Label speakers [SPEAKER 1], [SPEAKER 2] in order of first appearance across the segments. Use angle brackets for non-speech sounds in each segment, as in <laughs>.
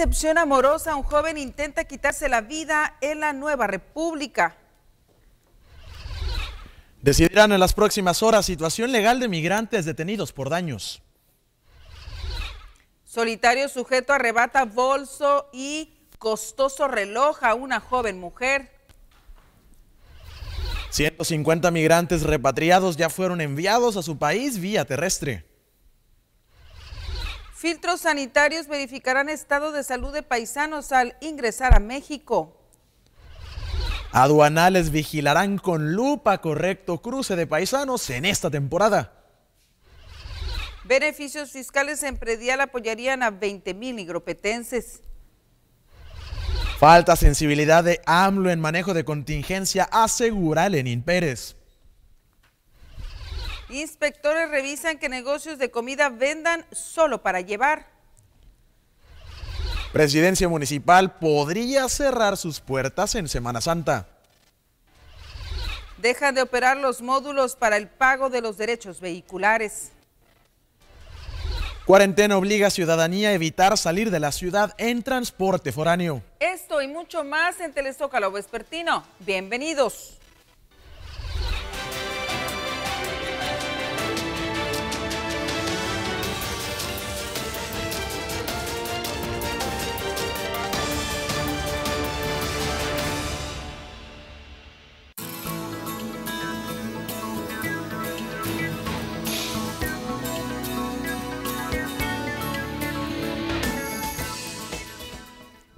[SPEAKER 1] decepción amorosa, un joven intenta quitarse la vida en la nueva república.
[SPEAKER 2] Decidirán en las próximas horas situación legal de migrantes detenidos por daños.
[SPEAKER 1] Solitario sujeto arrebata bolso y costoso reloj a una joven mujer.
[SPEAKER 2] 150 migrantes repatriados ya fueron enviados a su país vía terrestre.
[SPEAKER 1] Filtros sanitarios verificarán estado de salud de paisanos al ingresar a México.
[SPEAKER 2] Aduanales vigilarán con lupa correcto cruce de paisanos en esta temporada.
[SPEAKER 1] Beneficios fiscales en predial apoyarían a 20 mil nigropetenses.
[SPEAKER 2] Falta sensibilidad de AMLO en manejo de contingencia, asegura Lenín Pérez.
[SPEAKER 1] Inspectores revisan que negocios de comida vendan solo para llevar.
[SPEAKER 2] Presidencia Municipal podría cerrar sus puertas en Semana Santa.
[SPEAKER 1] Dejan de operar los módulos para el pago de los derechos vehiculares.
[SPEAKER 2] Cuarentena obliga a ciudadanía a evitar salir de la ciudad en transporte foráneo.
[SPEAKER 1] Esto y mucho más en Telezócalo Vespertino. Bienvenidos.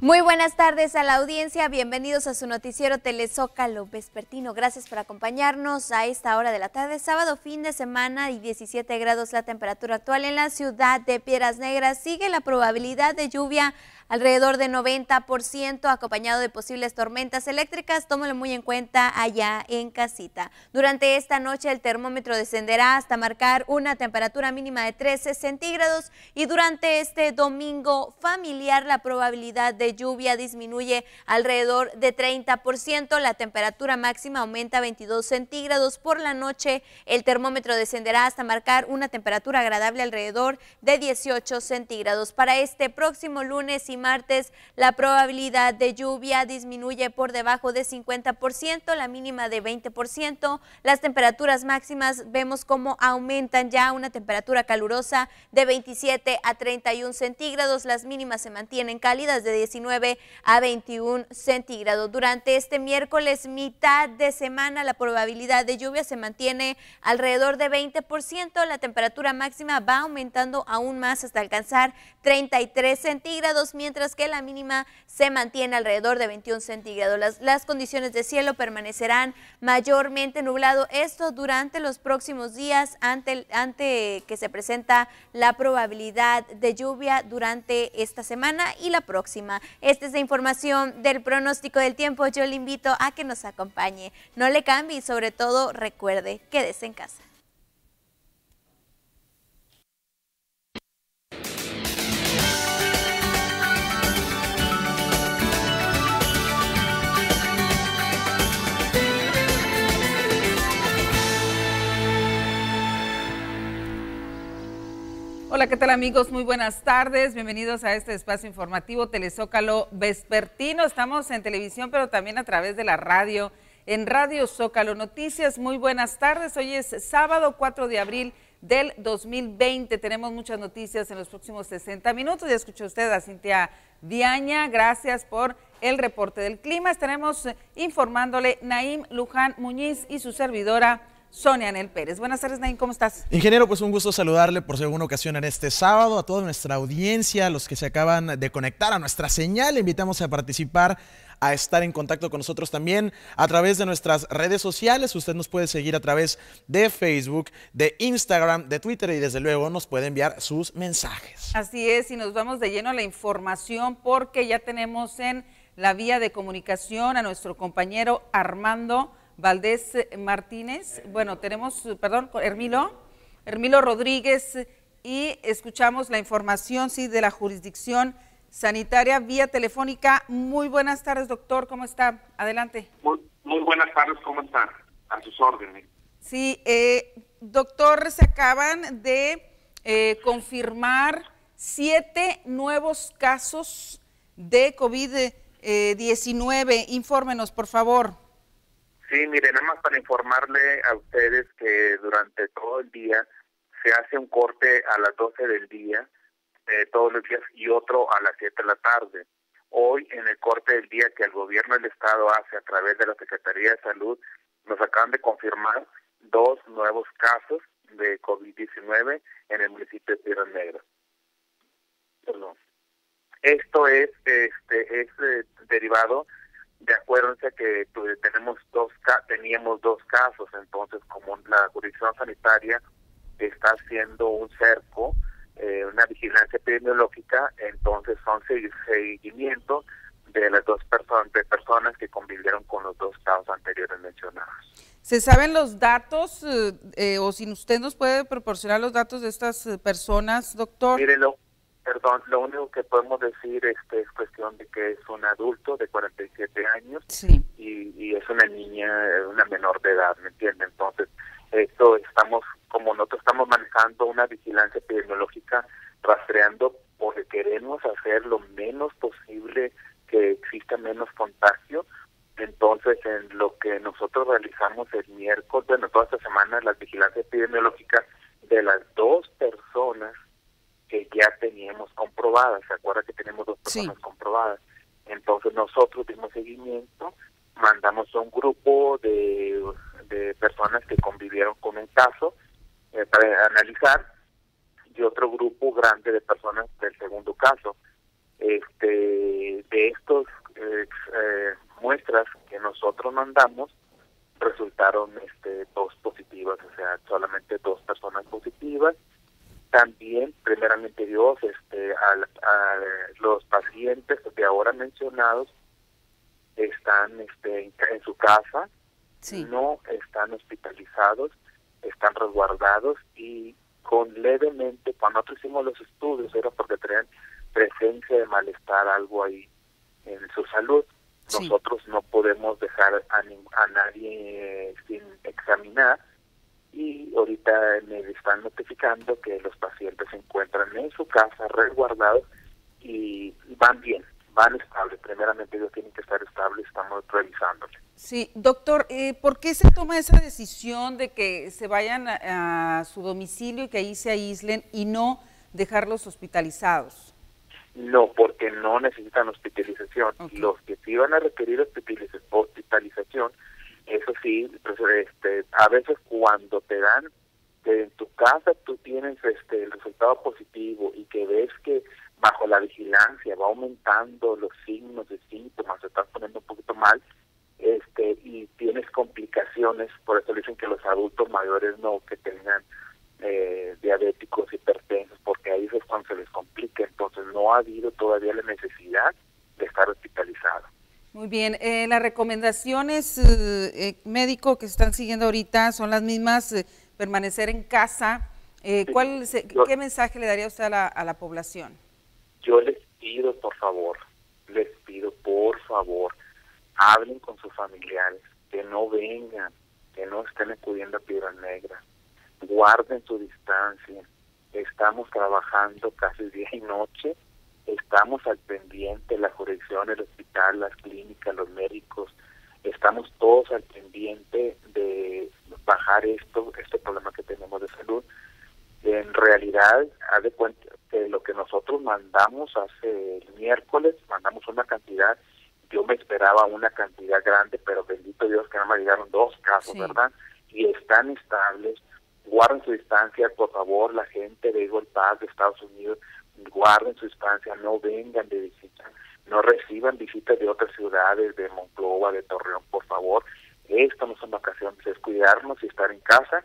[SPEAKER 3] Muy buenas tardes a la audiencia, bienvenidos a su noticiero Telezócalo Vespertino. Gracias por acompañarnos a esta hora de la tarde, sábado fin de semana y 17 grados la temperatura actual en la ciudad de Piedras Negras. Sigue la probabilidad de lluvia alrededor de 90%, acompañado de posibles tormentas eléctricas. Tómelo muy en cuenta allá en casita. Durante esta noche el termómetro descenderá hasta marcar una temperatura mínima de 13 centígrados y durante este domingo familiar la probabilidad de lluvia disminuye alrededor de 30%. La temperatura máxima aumenta a 22 centígrados. Por la noche el termómetro descenderá hasta marcar una temperatura agradable alrededor de 18 centígrados. Para este próximo lunes y martes la probabilidad de lluvia disminuye por debajo de 50%, la mínima de 20%. Las temperaturas máximas vemos cómo aumentan ya una temperatura calurosa de 27 a 31 centígrados. Las mínimas se mantienen cálidas de 19 a 21 centígrados. Durante este miércoles, mitad de semana, la probabilidad de lluvia se mantiene alrededor de 20%. La temperatura máxima va aumentando aún más hasta alcanzar 33 centígrados, mientras que la mínima se mantiene alrededor de 21 centígrados. Las, las condiciones de cielo permanecerán mayormente nublado, esto durante los próximos días, ante, ante que se presenta la probabilidad de lluvia durante esta semana y la próxima. Esta es la información del pronóstico del tiempo. Yo le invito a que nos acompañe. No le cambie y sobre todo recuerde, quédese en casa.
[SPEAKER 1] Hola, ¿qué tal amigos? Muy buenas tardes. Bienvenidos a este espacio informativo Telezócalo Vespertino. Estamos en televisión, pero también a través de la radio, en Radio Zócalo Noticias. Muy buenas tardes. Hoy es sábado 4 de abril del 2020. Tenemos muchas noticias en los próximos 60 minutos. Ya escuchó usted a Cintia Viaña. Gracias por el reporte del clima. Estaremos informándole Naim Luján Muñiz y su servidora Sonia Anel Pérez. Buenas tardes, Nain, ¿cómo estás?
[SPEAKER 2] Ingeniero, pues un gusto saludarle por segunda ocasión en este sábado, a toda nuestra audiencia, a los que se acaban de conectar a nuestra señal, le invitamos a participar a estar en contacto con nosotros también a través de nuestras redes sociales. Usted nos puede seguir a través de Facebook, de Instagram, de Twitter y desde luego nos puede enviar sus mensajes.
[SPEAKER 1] Así es, y nos vamos de lleno a la información porque ya tenemos en la vía de comunicación a nuestro compañero Armando Valdés Martínez, bueno, tenemos, perdón, Hermilo, Hermilo Rodríguez y escuchamos la información, sí, de la jurisdicción sanitaria vía telefónica. Muy buenas tardes, doctor, ¿cómo está? Adelante.
[SPEAKER 4] Muy, muy buenas tardes, ¿cómo está? A sus órdenes.
[SPEAKER 1] Sí, eh, doctor, se acaban de eh, confirmar siete nuevos casos de COVID-19. Infórmenos, por favor.
[SPEAKER 5] Sí, miren, nada más para informarle a ustedes que durante todo el día se hace un corte a las 12 del día, eh, todos los días, y otro a las 7 de la tarde. Hoy, en el corte del día que el gobierno del Estado hace a través de la Secretaría de Salud, nos acaban de confirmar dos nuevos casos de COVID-19 en el municipio de Tierra Negra. Esto es este es eh, derivado de acuérdense que pues, tenemos dos teníamos dos casos, entonces como la jurisdicción sanitaria está haciendo un cerco, eh, una vigilancia epidemiológica, entonces son seguimiento de las dos personas de personas que convivieron con los dos casos anteriores mencionados.
[SPEAKER 1] ¿Se saben los datos eh, eh, o si usted nos puede proporcionar los datos de estas personas, doctor?
[SPEAKER 5] Mírelo, Perdón, lo único que podemos decir este, es cuestión de que es un adulto de 47 años y, y es una niña, una menor de edad, ¿me entiende? Entonces, esto estamos, como nosotros estamos manejando una vigilancia epidemiológica, rastreando porque queremos hacer lo menos posible que exista menos contagio. Entonces, en lo que nosotros realizamos el miércoles, bueno, toda esta semana, la vigilancia epidemiológica de las dos personas que ya teníamos comprobadas, ¿se acuerda que tenemos dos personas comprobadas? Entonces nosotros dimos seguimiento, mandamos a un grupo de, de personas que convivieron con un caso eh, para analizar y otro grupo grande de personas del segundo caso. Este, de estos eh, eh, muestras que nosotros mandamos resultaron este, dos positivas, o sea, solamente dos personas positivas también primeramente Dios este a, los pacientes de ahora mencionados están este en, su casa no están hospitalizados están resguardados y con levemente cuando nosotros hicimos los estudios era porque tenían presencia de malestar algo ahí en su salud. Nosotros no podemos dejar a, a nadie sin examinar y ahorita me están notificando que los pacientes se encuentran en su casa resguardados y van bien, van estables. Primeramente ellos tienen que estar estables, estamos revisándole.
[SPEAKER 1] Sí, doctor, eh, ¿por qué se toma esa decisión de que se vayan a, su domicilio y que ahí se aíslen y no dejarlos hospitalizados?
[SPEAKER 5] No, porque no necesitan hospitalización. Los que sí van a requerir hospitalización eso sí, pues, este, a veces cuando te dan que en tu casa tú tienes este el resultado positivo y que ves que bajo la vigilancia va aumentando los signos de síntomas, se estás poniendo un poquito mal, este y tienes complicaciones, por eso dicen que los adultos mayores no que tengan eh, diabéticos, hipertensos, porque ahí es cuando se les complica, entonces no ha habido todavía la necesidad de estar hospitalizado.
[SPEAKER 1] Muy bien, eh, las recomendaciones eh, eh, médico que están siguiendo ahorita son las mismas, permanecer en casa. ¿cuál, ¿Qué mensaje le daría usted a la, a la población?
[SPEAKER 5] Yo les pido, por favor, les pido, por favor, hablen con sus familiares, que no vengan, que no estén acudiendo a Piedra Negra, guarden su distancia. Estamos trabajando casi día y noche estamos al pendiente, la jurisdicción, el hospital, las clínicas, los médicos, estamos todos al pendiente de bajar esto, este problema que tenemos de salud. En realidad, haz de cuenta que lo que nosotros mandamos hace el miércoles, mandamos una cantidad, yo me esperaba una cantidad grande, pero bendito Dios que no me llegaron dos casos, ¿verdad? Y están estables, guarden su distancia, por favor, la gente de Eagle Pass de Estados Unidos, guarden su distancia, no vengan de visita, no reciban visitas de otras ciudades, de Monclova, de Torreón, por favor. Esto no son vacaciones, es cuidarnos y estar en casa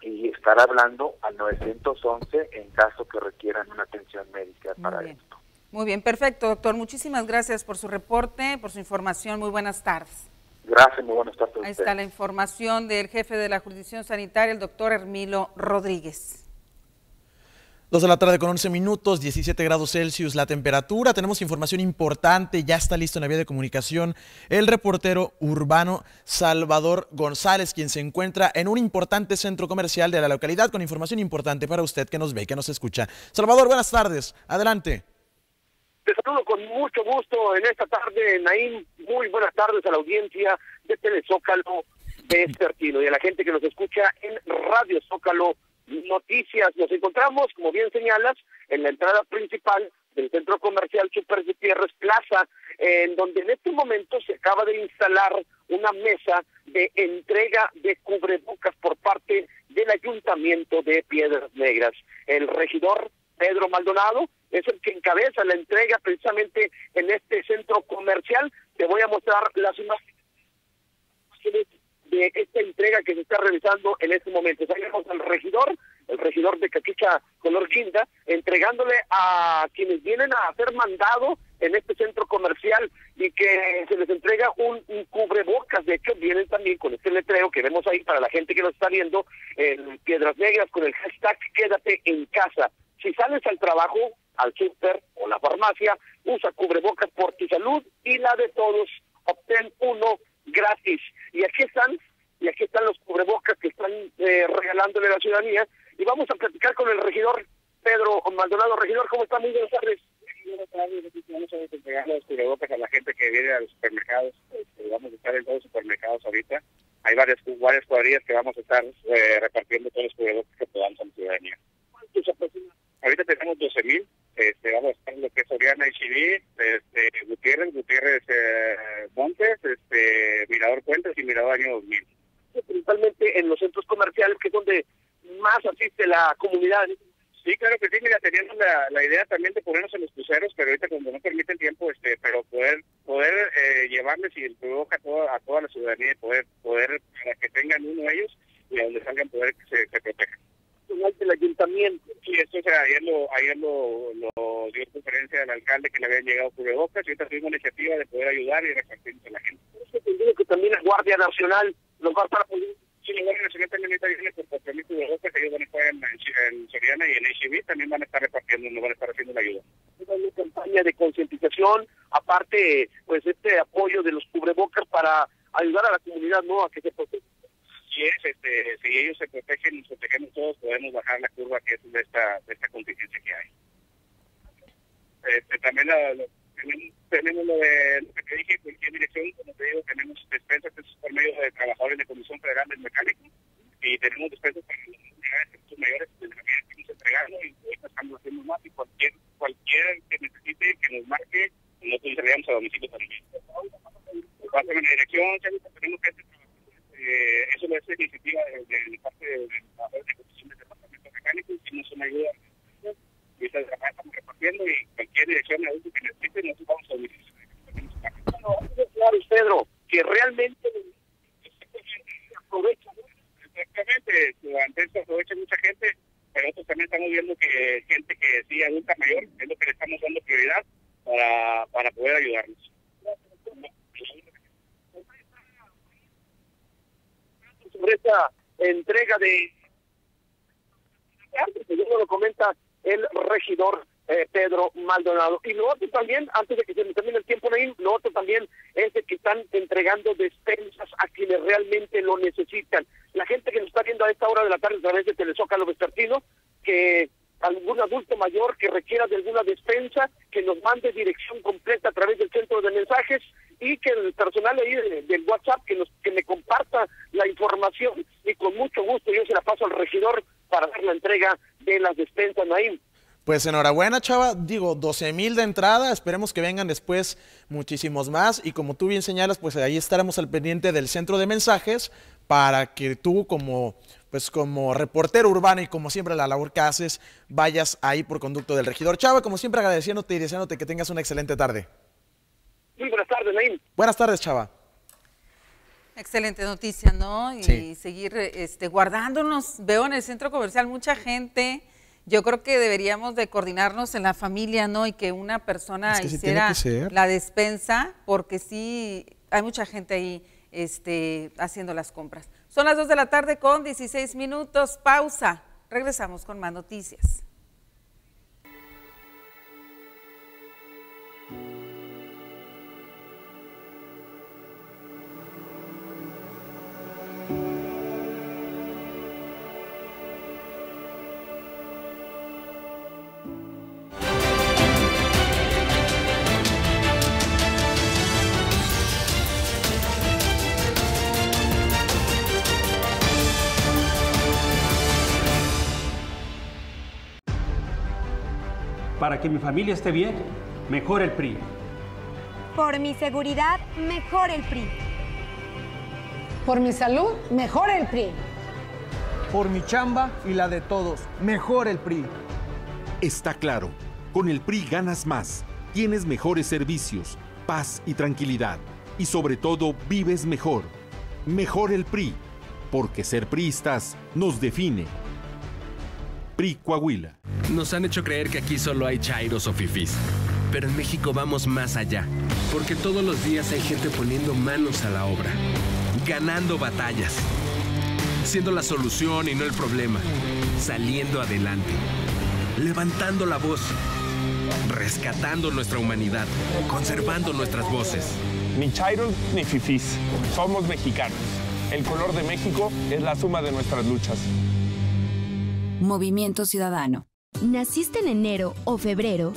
[SPEAKER 5] y estar hablando al 911 en caso que requieran una atención médica para esto.
[SPEAKER 1] Muy bien, perfecto, doctor. Muchísimas gracias por su reporte, por su información. Muy buenas tardes.
[SPEAKER 5] Gracias, muy buenas tardes.
[SPEAKER 1] Ahí está la información del jefe de la jurisdicción sanitaria, el doctor Hermilo Rodríguez.
[SPEAKER 2] Dos de la tarde con 11 minutos, 17 grados Celsius la temperatura. Tenemos información importante, ya está listo en la vía de comunicación el reportero urbano Salvador González, quien se encuentra en un importante centro comercial de la localidad con información importante para usted que nos ve, que nos escucha. Salvador, buenas tardes. Adelante.
[SPEAKER 6] Te saludo con mucho gusto en esta tarde, Naim. Muy buenas tardes a la audiencia de Telezócalo Vespertino y a la gente que nos escucha en Radio Zócalo Noticias. Nos encontramos, como bien señalas, en la entrada principal del centro comercial Super Gutiérrez Plaza, en donde en este momento se acaba de instalar una mesa de entrega de cubrebocas por parte del Ayuntamiento de Piedras Negras. El regidor Pedro Maldonado es el que encabeza la entrega precisamente en este centro comercial. Te voy a mostrar las imágenes de esta entrega que se está realizando en este momento. Salimos al regidor, el regidor de Caquicha Color Quinta, entregándole a quienes vienen a hacer mandado en este centro comercial y que se les entrega un, cubrebocas. De hecho, vienen también con este letrero que vemos ahí para la gente que nos está viendo en Piedras Negras con el hashtag Quédate en casa. Si sales al trabajo, al súper o la farmacia, usa cubrebocas por tu salud y la de todos. Obtén uno gratis. Y aquí están, y aquí están los cubrebocas que están eh, regalándole a la ciudadanía. Y vamos a platicar con el regidor Pedro Maldonado. Regidor, ¿cómo está? Muy buenas tardes. Buenas tardes. Vamos a entregar los cubrebocas a la gente que viene a los supermercados. Este, vamos a estar en todos los supermercados ahorita. Hay varias, varias cuadrillas que vamos a estar eh, repartiendo todos los cubrebocas que podamos a la ciudadanía. Ahorita tenemos 12.000 mil este, vamos a estar en lo que es Oriana y Chiví, este, Gutiérrez, Gutiérrez eh, Montes, este, Mirador Puentes y Mirador Año 2000. Principalmente en los centros comerciales, que es donde más asiste la comunidad. Sí, claro que sí, mira, teníamos la, la idea también de ponernos en los cruceros, pero ahorita cuando no permite el tiempo, este, pero poder poder eh, llevarles y provoca a toda, a toda la ciudadanía, poder, poder, para que tengan uno de ellos y a donde salgan poder que se, se protejan del ayuntamiento. Y esto, o sea, ayer lo, ayer lo, lo dio conferencia del alcalde que le habían llegado cubrebocas y ahorita tuvimos la iniciativa de poder ayudar y repartir a la gente. Por que también la Guardia Nacional nos va a estar apoyando. Sí, la Guardia Nacional también está viendo por compromiso de cubrebocas que ellos van a estar en, en, Soriana y en HIV también van a estar repartiendo, nos van a estar haciendo la ayuda. Una campaña de concientización, aparte, pues este apoyo de los cubrebocas para ayudar a la comunidad, ¿no? A que se proteja si es, este, si ellos se protegen y nos protegemos todos, podemos bajar la curva que es de esta, de esta contingencia que hay. Este, también tenemos, lo de lo que dije, cualquier dirección, como te digo, tenemos despensas por medio de trabajadores de Comisión Federal del Mecánico y tenemos despensas para los mayores que estamos entregando y estamos haciendo más y cualquier que necesite que nos marque, nosotros entregamos a domicilio también. Pásame la dirección, tenemos que eh, eso es una iniciativa de, de, parte de, de, de Comisión del Departamento Mecánico, hicimos una ayuda y esa estamos repartiendo y cualquier dirección de adulto que necesite, nosotros vamos a utilizar. Bueno, claro, Pedro, que realmente aprovecha, exactamente, durante esto aprovecha mucha gente, pero nosotros también estamos viendo que gente que sí adulta mayor es lo que le estamos dando prioridad para, para poder ayudarnos. sobre esta entrega de como lo comenta el regidor eh, Pedro Maldonado. Y lo otro también, antes de que se me termine el tiempo, ahí, lo otro también es de que están entregando despensas a quienes realmente lo necesitan. La gente que nos está viendo a esta hora de la tarde a través de Telezócalo Vespertino, que algún adulto mayor que requiera de alguna despensa, que nos mande dirección completa a través del centro de mensajes y que el personal ahí del WhatsApp que nos que me comparta la información y con mucho gusto yo se la paso al regidor para dar la entrega de las despensas Naim.
[SPEAKER 2] Pues enhorabuena, chava. Digo, 12 mil de entrada. Esperemos que vengan después muchísimos más. Y como tú bien señalas, pues ahí estaremos al pendiente del centro de mensajes para que tú como pues como reportero urbano y como siempre la labor que haces, vayas ahí por conducto del regidor. Chava, como siempre agradeciéndote y deseándote que tengas una excelente tarde.
[SPEAKER 6] Muy buenas tardes, Naim.
[SPEAKER 2] Buenas tardes, Chava.
[SPEAKER 1] Excelente noticia, ¿no? Y seguir este, guardándonos. Veo en el centro comercial mucha gente. Yo creo que deberíamos de coordinarnos en la familia, ¿no? Y que una persona hiciera la despensa, porque sí, hay mucha gente ahí este, haciendo las compras. Son las 2 de la tarde con 16 minutos. Pausa. Regresamos con más noticias.
[SPEAKER 7] Que mi familia esté bien, mejor el PRI.
[SPEAKER 8] Por mi seguridad, mejor el PRI.
[SPEAKER 9] Por mi salud, mejor el PRI.
[SPEAKER 10] Por mi chamba y la de todos, mejor el PRI.
[SPEAKER 11] Está claro, con el PRI ganas más, tienes mejores servicios, paz y tranquilidad. Y sobre todo, vives mejor. Mejor el PRI, porque ser priistas nos define. PRI Coahuila.
[SPEAKER 12] Nos han hecho creer que aquí solo hay chairos o fifís. Pero en México vamos más allá, porque todos los días hay gente poniendo manos a la obra, ganando batallas, siendo la solución y no el problema, saliendo adelante, levantando la voz, rescatando nuestra humanidad, conservando nuestras voces.
[SPEAKER 13] Ni chairos ni fifís, somos mexicanos. El color de México es la suma de nuestras luchas.
[SPEAKER 14] Movimiento Ciudadano.
[SPEAKER 15] ¿Naciste en enero o febrero?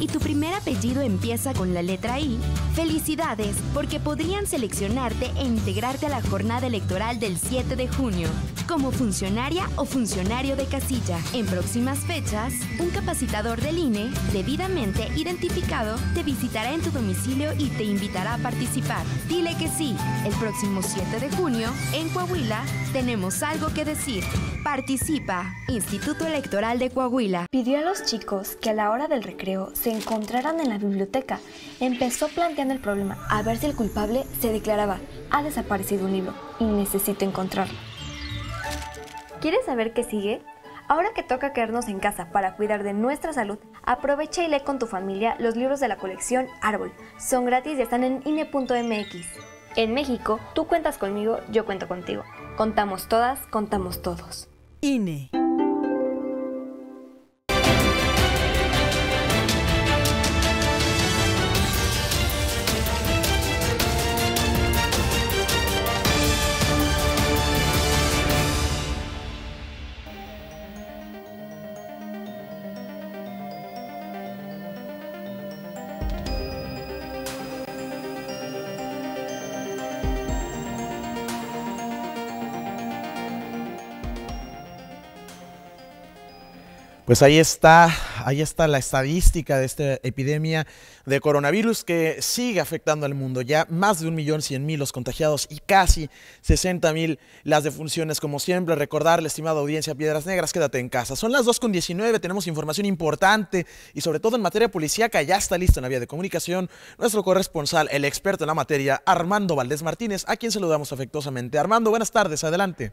[SPEAKER 15] Y tu primer apellido empieza con la letra I, felicidades porque podrían seleccionarte e integrarte a la jornada electoral del 7 de junio como funcionaria o funcionario de casilla. En próximas fechas, un capacitador del INE, debidamente identificado, te visitará en tu domicilio y te invitará a participar. Dile que sí, el próximo 7 de junio, en Coahuila, tenemos algo que decir. Participa, Instituto Electoral de Coahuila.
[SPEAKER 16] Pidió a los chicos que a la hora del recreo se encontraran en la biblioteca. Empezó planteando el problema, a ver si el culpable se declaraba, ha desaparecido un libro y necesito encontrarlo. ¿Quieres saber qué sigue? Ahora que toca quedarnos en casa para cuidar de nuestra salud, aprovecha y lee con tu familia los libros de la colección Árbol. Son gratis y están en INE.mx. En México, tú cuentas conmigo, yo cuento contigo. Contamos todas, contamos todos.
[SPEAKER 14] INE.
[SPEAKER 2] Pues ahí está, ahí está la estadística de esta epidemia de coronavirus que sigue afectando al mundo. Ya más de un millón cien mil los contagiados y casi 60 mil las defunciones. Como siempre, recordarle, estimada audiencia Piedras Negras, quédate en casa. Son las 2.19, tenemos información importante y sobre todo en materia policíaca ya está listo en la vía de comunicación nuestro corresponsal, el experto en la materia, Armando Valdés Martínez, a quien saludamos afectuosamente. Armando, buenas tardes, adelante.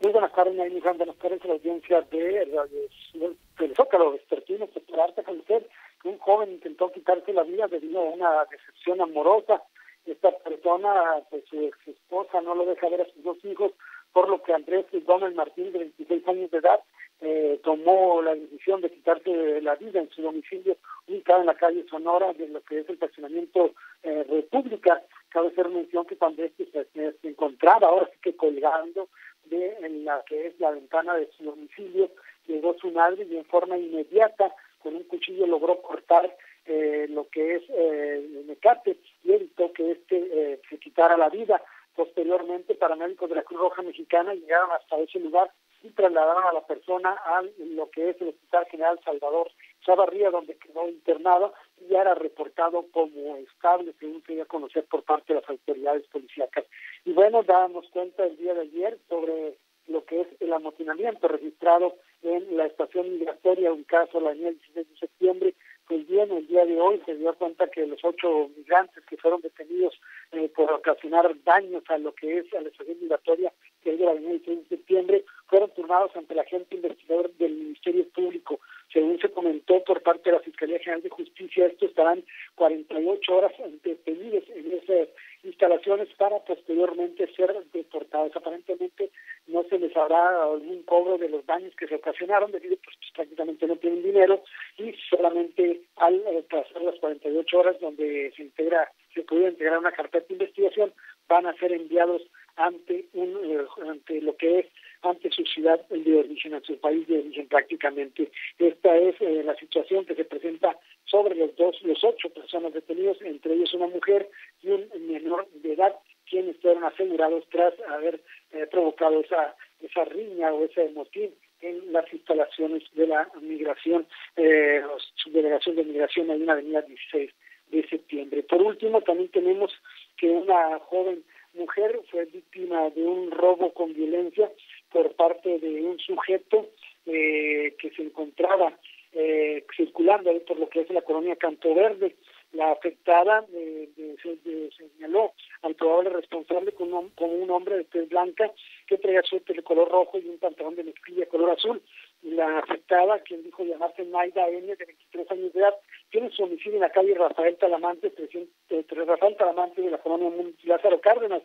[SPEAKER 17] Muy buenas tardes, Naimi Buenas tardes a la audiencia de del Zócalo Vespertino, para darte a conocer que un joven intentó quitarse la vida debido a una decepción amorosa. Esta persona, pues su ex esposa, no lo deja ver a sus dos hijos, por lo que Andrés Gómez Martín, de 26 años de edad, eh, tomó la decisión de quitarse la vida en su domicilio ubicado en la calle Sonora de lo que es el estacionamiento eh, República. Cabe hacer mención que cuando este se, se, encontraba ahora sí que colgando de en la que es la ventana de su domicilio, llegó su madre y en forma inmediata con un cuchillo logró cortar eh, lo que es eh, el mecate y evitó que este eh, se quitara la vida. Posteriormente, paramédicos de la Cruz Roja Mexicana llegaron hasta ese lugar y trasladaron a la persona a lo que es el Hospital General Salvador Chavarría, donde quedó internado y ya era reportado como estable, según se dio a conocer por parte de las autoridades policíacas. Y bueno, dábamos cuenta el día de ayer sobre lo que es el amotinamiento registrado en la estación migratoria ubicada sobre la avenida 16 de septiembre, pues bien, el día de hoy se dio cuenta que los ocho migrantes que fueron detenidos eh, por ocasionar daños a lo que es a la estación migratoria que es de la avenida 16 de septiembre, fueron turnados ante el agente investigador del Ministerio Público. Según se comentó por parte de la Fiscalía General de Justicia, estos estarán 48 horas detenidos en esas instalaciones para posteriormente ser deportados. Aparentemente no se les habrá algún cobro de los daños que se ocasionaron, debido pues, pues prácticamente no tienen dinero y solamente al eh, pasar las 48 horas donde se integra, se puede integrar una carpeta de investigación, van a ser enviados ante un eh, ante lo que es ante su ciudad de origen, a su país de origen prácticamente. Esta es eh, la situación que se presenta sobre los dos, los ocho personas detenidos, entre ellos una mujer y un menor de edad quienes fueron asegurados tras haber eh, provocado esa, esa riña o ese motín en las instalaciones de la migración, eh, subdelegación de migración en la avenida 16 de septiembre. Por último, también tenemos que una joven mujer fue víctima de un robo con violencia por parte de un sujeto eh, que se encontraba eh, circulando ahí por lo que es la colonia Campo Verde. La afectada eh, de, señaló al probable responsable como un, un hombre de tez blanca que traía suéter de color rojo y un pantalón de mezclilla color azul. La afectada, quien dijo llamarse Naida N, de 23 años de edad, tiene su domicilio en la calle Rafael Talamante, 300, eh, Rafael Talamante de la colonia Lázaro Cárdenas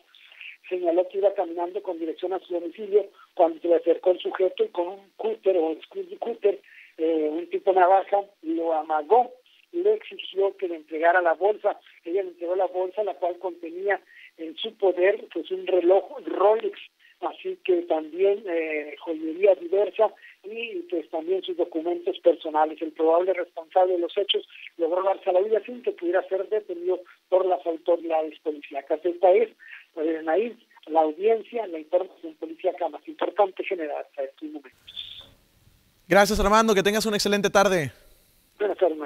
[SPEAKER 17] señaló que iba caminando con dirección a su domicilio cuando se le acercó el sujeto y con un cúter o un cúter, eh, un tipo navaja, lo amagó le exigió que le entregara la bolsa. Ella le entregó la bolsa, la cual contenía en su poder pues un reloj Rolex, así que también eh, joyería diversa y pues también sus documentos personales. El probable responsable de los hechos logró darse a la vida sin que pudiera ser detenido por las autoridades policíacas. Esta es, pues, ahí, la audiencia, la información policíaca más importante generada hasta estos momentos.
[SPEAKER 2] Gracias Armando, que tengas una excelente tarde.
[SPEAKER 17] Buenas tardes,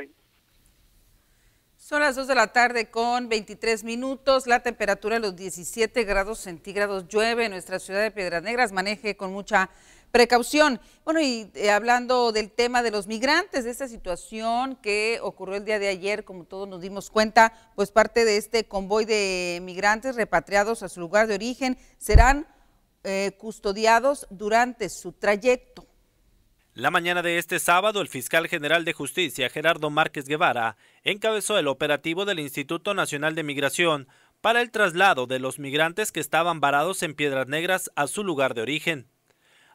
[SPEAKER 1] son las 2 de la tarde con 23 minutos. La temperatura de los 17 grados centígrados llueve en nuestra ciudad de Piedras Negras. Maneje con mucha precaución. Bueno, y eh, hablando del tema de los migrantes, de esta situación que ocurrió el día de ayer, como todos nos dimos cuenta, pues parte de este convoy de migrantes repatriados a su lugar de origen serán eh, custodiados durante su trayecto.
[SPEAKER 14] La mañana de este sábado, el fiscal general de justicia, Gerardo Márquez Guevara, encabezó el operativo del Instituto Nacional de Migración para el traslado de los migrantes que estaban varados en Piedras Negras a su lugar de origen.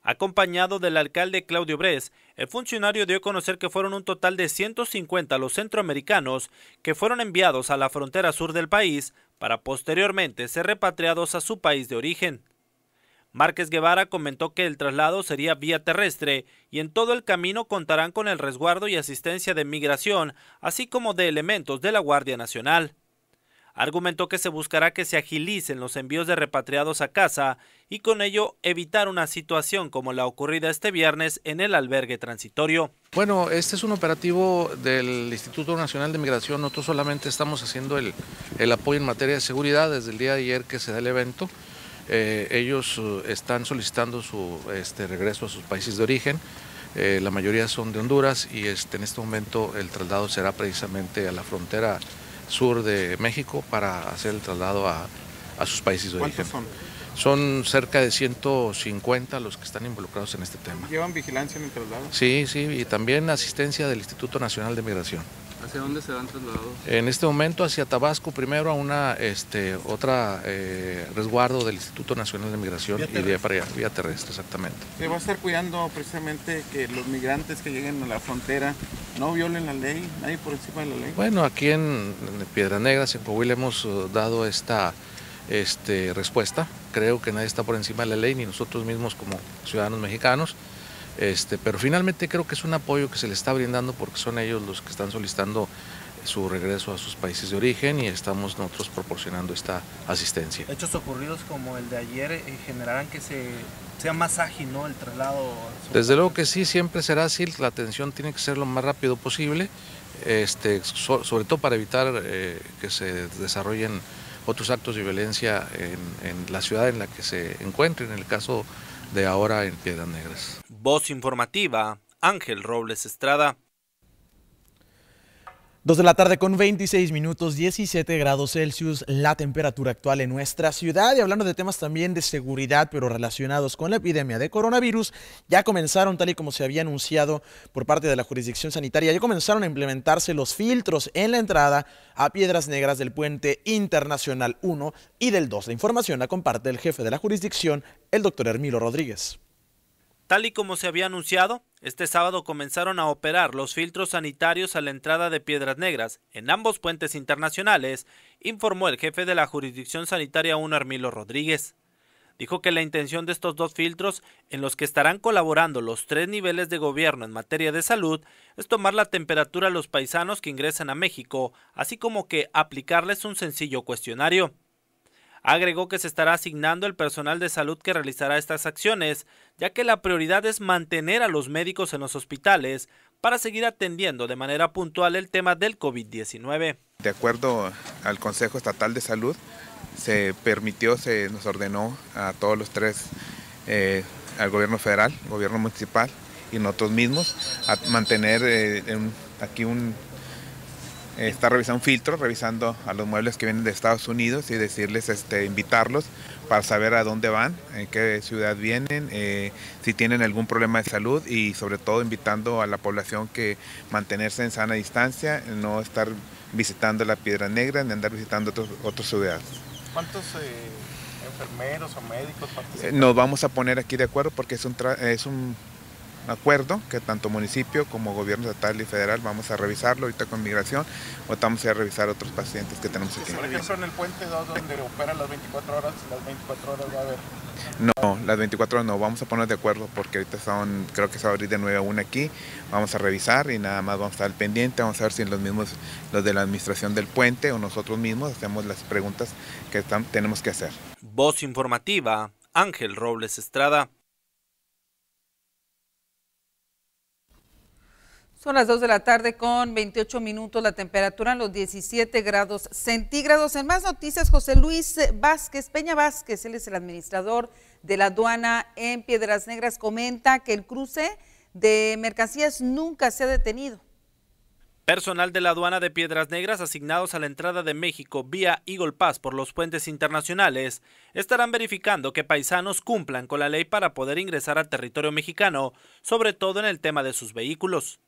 [SPEAKER 14] Acompañado del alcalde Claudio Bres, el funcionario dio a conocer que fueron un total de 150 los centroamericanos que fueron enviados a la frontera sur del país para posteriormente ser repatriados a su país de origen. Márquez Guevara comentó que el traslado sería vía terrestre y en todo el camino contarán con el resguardo y asistencia de migración, así como de elementos de la Guardia Nacional. Argumentó que se buscará que se agilicen los envíos de repatriados a casa y con ello evitar una situación como la ocurrida este viernes en el albergue transitorio.
[SPEAKER 18] Bueno, este es un operativo del Instituto Nacional de Migración. Nosotros solamente estamos haciendo el, el apoyo en materia de seguridad desde el día de ayer que se da el evento. Eh, ellos uh, están solicitando su este, regreso a sus países de origen. Eh, la mayoría son de Honduras y este, en este momento el traslado será precisamente a la frontera sur de México para hacer el traslado a, sus países de origen.
[SPEAKER 19] son?
[SPEAKER 18] Son cerca de 150 los que están involucrados en este tema.
[SPEAKER 19] ¿Llevan vigilancia en el traslado?
[SPEAKER 18] Sí, sí, y también asistencia del Instituto Nacional de Migración.
[SPEAKER 19] ¿Hacia dónde se van trasladados?
[SPEAKER 18] En este momento hacia Tabasco, primero a una este, otra eh, resguardo del Instituto Nacional de Migración y de para allá, vía terrestre, exactamente.
[SPEAKER 19] ¿Se va a estar cuidando precisamente que los migrantes que lleguen a la frontera no violen la ley, nadie por encima de la ley?
[SPEAKER 18] Bueno, aquí en, Piedra Negra, en Coahuila, hemos uh, dado esta este, respuesta. Creo que nadie está por encima de la ley, ni nosotros mismos como ciudadanos mexicanos. Este, pero finalmente creo que es un apoyo que se le está brindando porque son ellos los que están solicitando su regreso a sus países de origen y estamos nosotros proporcionando esta asistencia.
[SPEAKER 19] Hechos ocurridos como el de ayer eh, generarán que se, sea más ágil ¿no? el traslado.
[SPEAKER 18] Desde luego que sí, siempre será así, la atención tiene que ser lo más rápido posible, este, sobre todo para evitar eh, que se desarrollen otros actos de violencia en, en la ciudad en la que se encuentren, en el caso de ahora en Piedras Negras.
[SPEAKER 14] Voz informativa, Ángel Robles Estrada.
[SPEAKER 2] Dos de la tarde con 26 minutos, 17 grados Celsius, la temperatura actual en nuestra ciudad. Y hablando de temas también de seguridad, pero relacionados con la epidemia de coronavirus, ya comenzaron, tal y como se había anunciado por parte de la jurisdicción sanitaria, ya comenzaron a implementarse los filtros en la entrada a Piedras Negras del Puente Internacional 1 y del 2. La información la comparte el jefe de la jurisdicción, el doctor Hermilo Rodríguez.
[SPEAKER 14] Tal y como se había anunciado, este sábado comenzaron a operar los filtros sanitarios a la entrada de Piedras Negras en ambos puentes internacionales, informó el jefe de la Jurisdicción Sanitaria 1 Armilo Rodríguez. Dijo que la intención de estos dos filtros, en los que estarán colaborando los tres niveles de gobierno en materia de salud, es tomar la temperatura a los paisanos que ingresan a México, así como que aplicarles un sencillo cuestionario. Agregó que se estará asignando el personal de salud que realizará estas acciones, ya que la prioridad es mantener a los médicos en los hospitales para seguir atendiendo de manera puntual el tema del COVID-19.
[SPEAKER 20] De acuerdo al Consejo Estatal de Salud, se permitió, se nos ordenó a todos los tres, eh, al gobierno federal, gobierno municipal y nosotros mismos, mantener eh, aquí un, está revisando un filtro, revisando a los muebles que vienen de Estados Unidos y decirles, este, invitarlos para saber a dónde van, en qué ciudad vienen, eh, si tienen algún problema de salud y sobre todo invitando a la población que mantenerse en sana distancia, no estar visitando la Piedra Negra ni andar visitando otros, otras ciudades.
[SPEAKER 19] ¿Cuántos eh, enfermeros o médicos participan?
[SPEAKER 20] Nos vamos a poner aquí de acuerdo porque es un, es un acuerdo que tanto municipio como gobierno estatal y federal vamos a revisarlo ahorita con migración o estamos a revisar otros pacientes que tenemos aquí.
[SPEAKER 19] Por ejemplo, en el puente 2 donde operan las 24 horas, las 24 horas va a haber...
[SPEAKER 20] No, las 24 horas no, vamos a poner de acuerdo porque ahorita son, creo que se va a abrir de 9 a 1 aquí, vamos a revisar y nada más vamos a estar al pendiente, vamos a ver si los mismos, los de la administración del puente o nosotros mismos hacemos las preguntas que están, tenemos que hacer.
[SPEAKER 14] Voz informativa, Ángel Robles Estrada.
[SPEAKER 1] Son las 2 de la tarde con 28 minutos, la temperatura en los 17 grados centígrados. En más noticias, José Luis Vázquez, Peña Vázquez, él es el administrador de la aduana en Piedras Negras, comenta que el cruce de mercancías nunca se ha detenido.
[SPEAKER 14] Personal de la aduana de Piedras Negras asignados a la entrada de México vía Eagle Pass por los puentes internacionales estarán verificando que paisanos cumplan con la ley para poder ingresar al territorio mexicano, sobre todo en el tema de sus vehículos.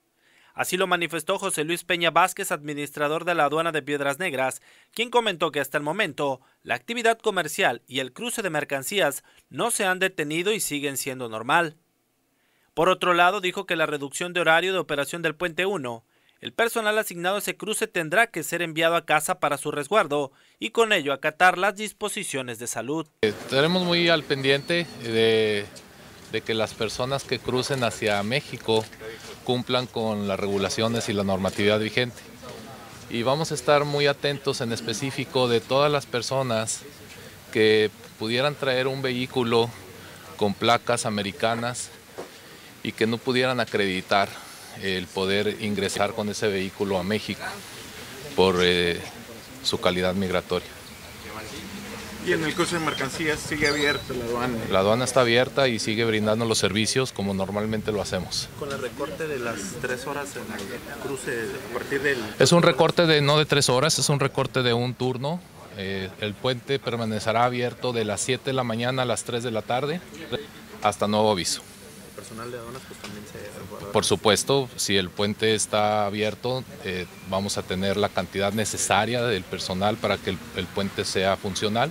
[SPEAKER 14] Así lo manifestó José Luis Peña Vázquez, administrador de la aduana de Piedras Negras, quien comentó que hasta el momento la actividad comercial y el cruce de mercancías no se han detenido y siguen siendo normal. Por otro lado, dijo que la reducción de horario de operación del puente 1, el personal asignado a ese cruce tendrá que ser enviado a casa para su resguardo y con ello acatar las disposiciones de salud.
[SPEAKER 21] Estaremos muy al pendiente de, de que las personas que crucen hacia México cumplan con las regulaciones y la normatividad vigente. Y vamos a estar muy atentos en específico de todas las personas que pudieran traer un vehículo con placas americanas y que no pudieran acreditar el poder ingresar con ese vehículo a México por eh, su calidad migratoria.
[SPEAKER 19] Y en el cruce de mercancías sigue abierta la aduana.
[SPEAKER 21] La aduana está abierta y sigue brindando los servicios como normalmente lo hacemos.
[SPEAKER 19] Con el recorte de las tres horas en el cruce a partir del...
[SPEAKER 21] Es un recorte de no de tres horas, es un recorte de un turno. Eh, el puente permanecerá abierto de las 7 de la mañana a las 3 de la tarde hasta nuevo aviso.
[SPEAKER 19] ¿El personal de aduanas pues también se...
[SPEAKER 21] Por supuesto, si el puente está abierto, eh, vamos a tener la cantidad necesaria del personal para que el, el puente sea funcional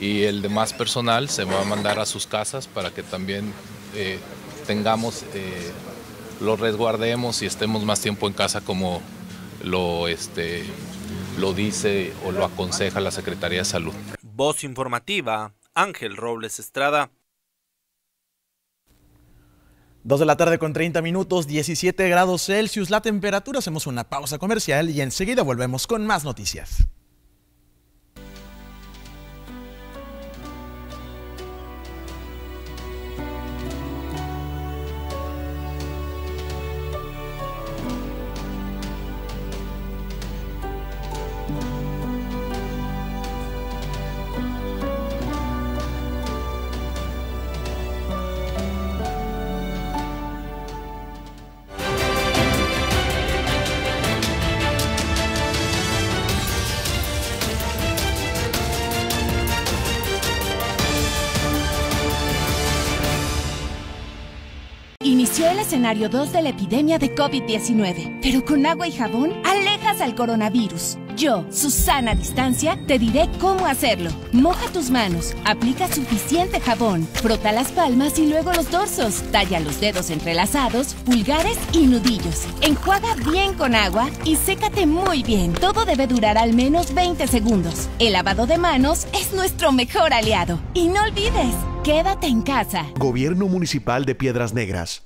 [SPEAKER 21] y el demás personal se va a mandar a sus casas para que también eh, tengamos, eh, lo resguardemos y estemos más tiempo en casa como lo, este, lo dice o lo aconseja la Secretaría de Salud.
[SPEAKER 14] Voz informativa, Ángel Robles Estrada.
[SPEAKER 2] 2 de la tarde con 30 minutos, 17 grados Celsius la temperatura. Hacemos una pausa comercial y enseguida volvemos con más noticias.
[SPEAKER 22] Inició el escenario 2 de la epidemia de COVID-19, pero con agua y jabón alejas al coronavirus. Yo, Susana Distancia, te diré cómo hacerlo. Moja tus manos, aplica suficiente jabón, frota las palmas y luego los dorsos, talla los dedos entrelazados, pulgares y nudillos. Enjuaga bien con agua y sécate muy bien. Todo debe durar al menos 20 segundos. El lavado de manos es nuestro mejor aliado. Y no olvides, quédate en casa.
[SPEAKER 23] Gobierno Municipal de Piedras Negras.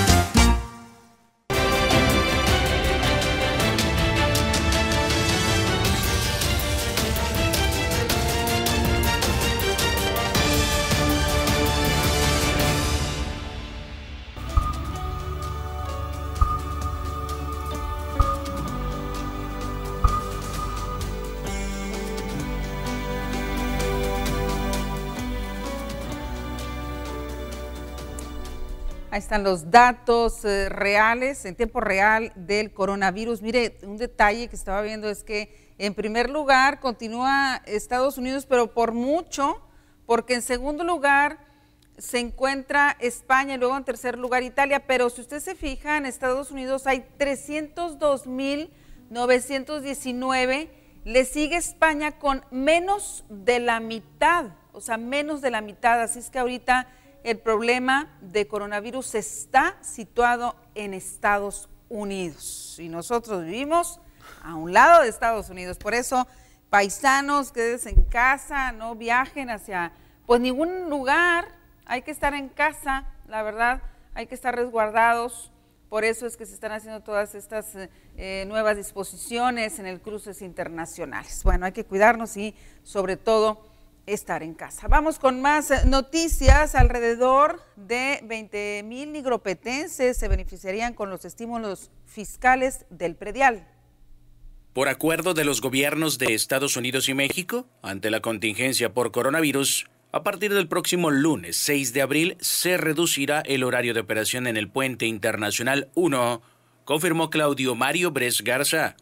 [SPEAKER 1] están los datos eh, reales, en tiempo real del coronavirus. Mire, un detalle que estaba viendo es que en primer lugar continúa Estados Unidos, pero por mucho, porque en segundo lugar se encuentra España y luego en tercer lugar Italia. Pero si usted se fija, en Estados Unidos hay 302.919, le sigue España con menos de la mitad, o sea, menos de la mitad. Así es que ahorita el problema de coronavirus está situado en Estados Unidos y nosotros vivimos a un lado de Estados Unidos. Por eso, paisanos, quédense en casa, no viajen hacia pues ningún lugar, hay que estar en casa, la verdad, hay que estar resguardados. Por eso es que se están haciendo todas estas eh, nuevas disposiciones en el cruces internacionales. Bueno, hay que cuidarnos y sobre todo estar en casa. Vamos con más eh, noticias. Alrededor de 20 mil nigropetenses se beneficiarían con los estímulos fiscales del predial.
[SPEAKER 24] Por acuerdo de los gobiernos de Estados Unidos y México, ante la contingencia por coronavirus, a partir del próximo lunes 6 de abril se reducirá el horario de operación en el puente internacional 1, confirmó Claudio Mario Bres Garza.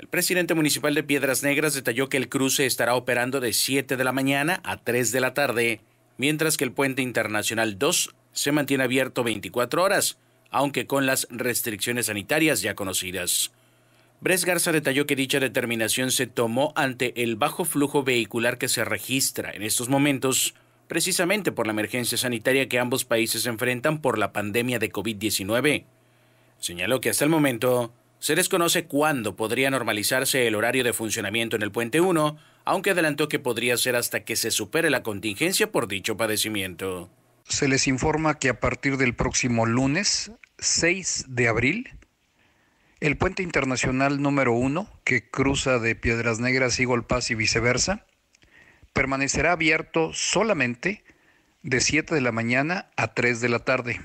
[SPEAKER 24] El presidente municipal de Piedras Negras detalló que el cruce estará operando de 7 de la mañana a 3 de la tarde, mientras que el puente internacional 2 se mantiene abierto 24 horas, aunque con las restricciones sanitarias ya conocidas. Bres Garza detalló que dicha determinación se tomó ante el bajo flujo vehicular que se registra en estos momentos, precisamente por la emergencia sanitaria que ambos países enfrentan por la pandemia de COVID-19. Señaló que hasta el momento se desconoce cuándo podría normalizarse el horario de funcionamiento en el puente 1, aunque adelantó que podría ser hasta que se supere la contingencia por dicho padecimiento.
[SPEAKER 25] Se les informa que a partir del próximo lunes 6 de abril, el puente internacional número 1, que cruza de Piedras Negras, y Golpaz y viceversa, permanecerá abierto solamente de 7 de la mañana a 3 de la tarde.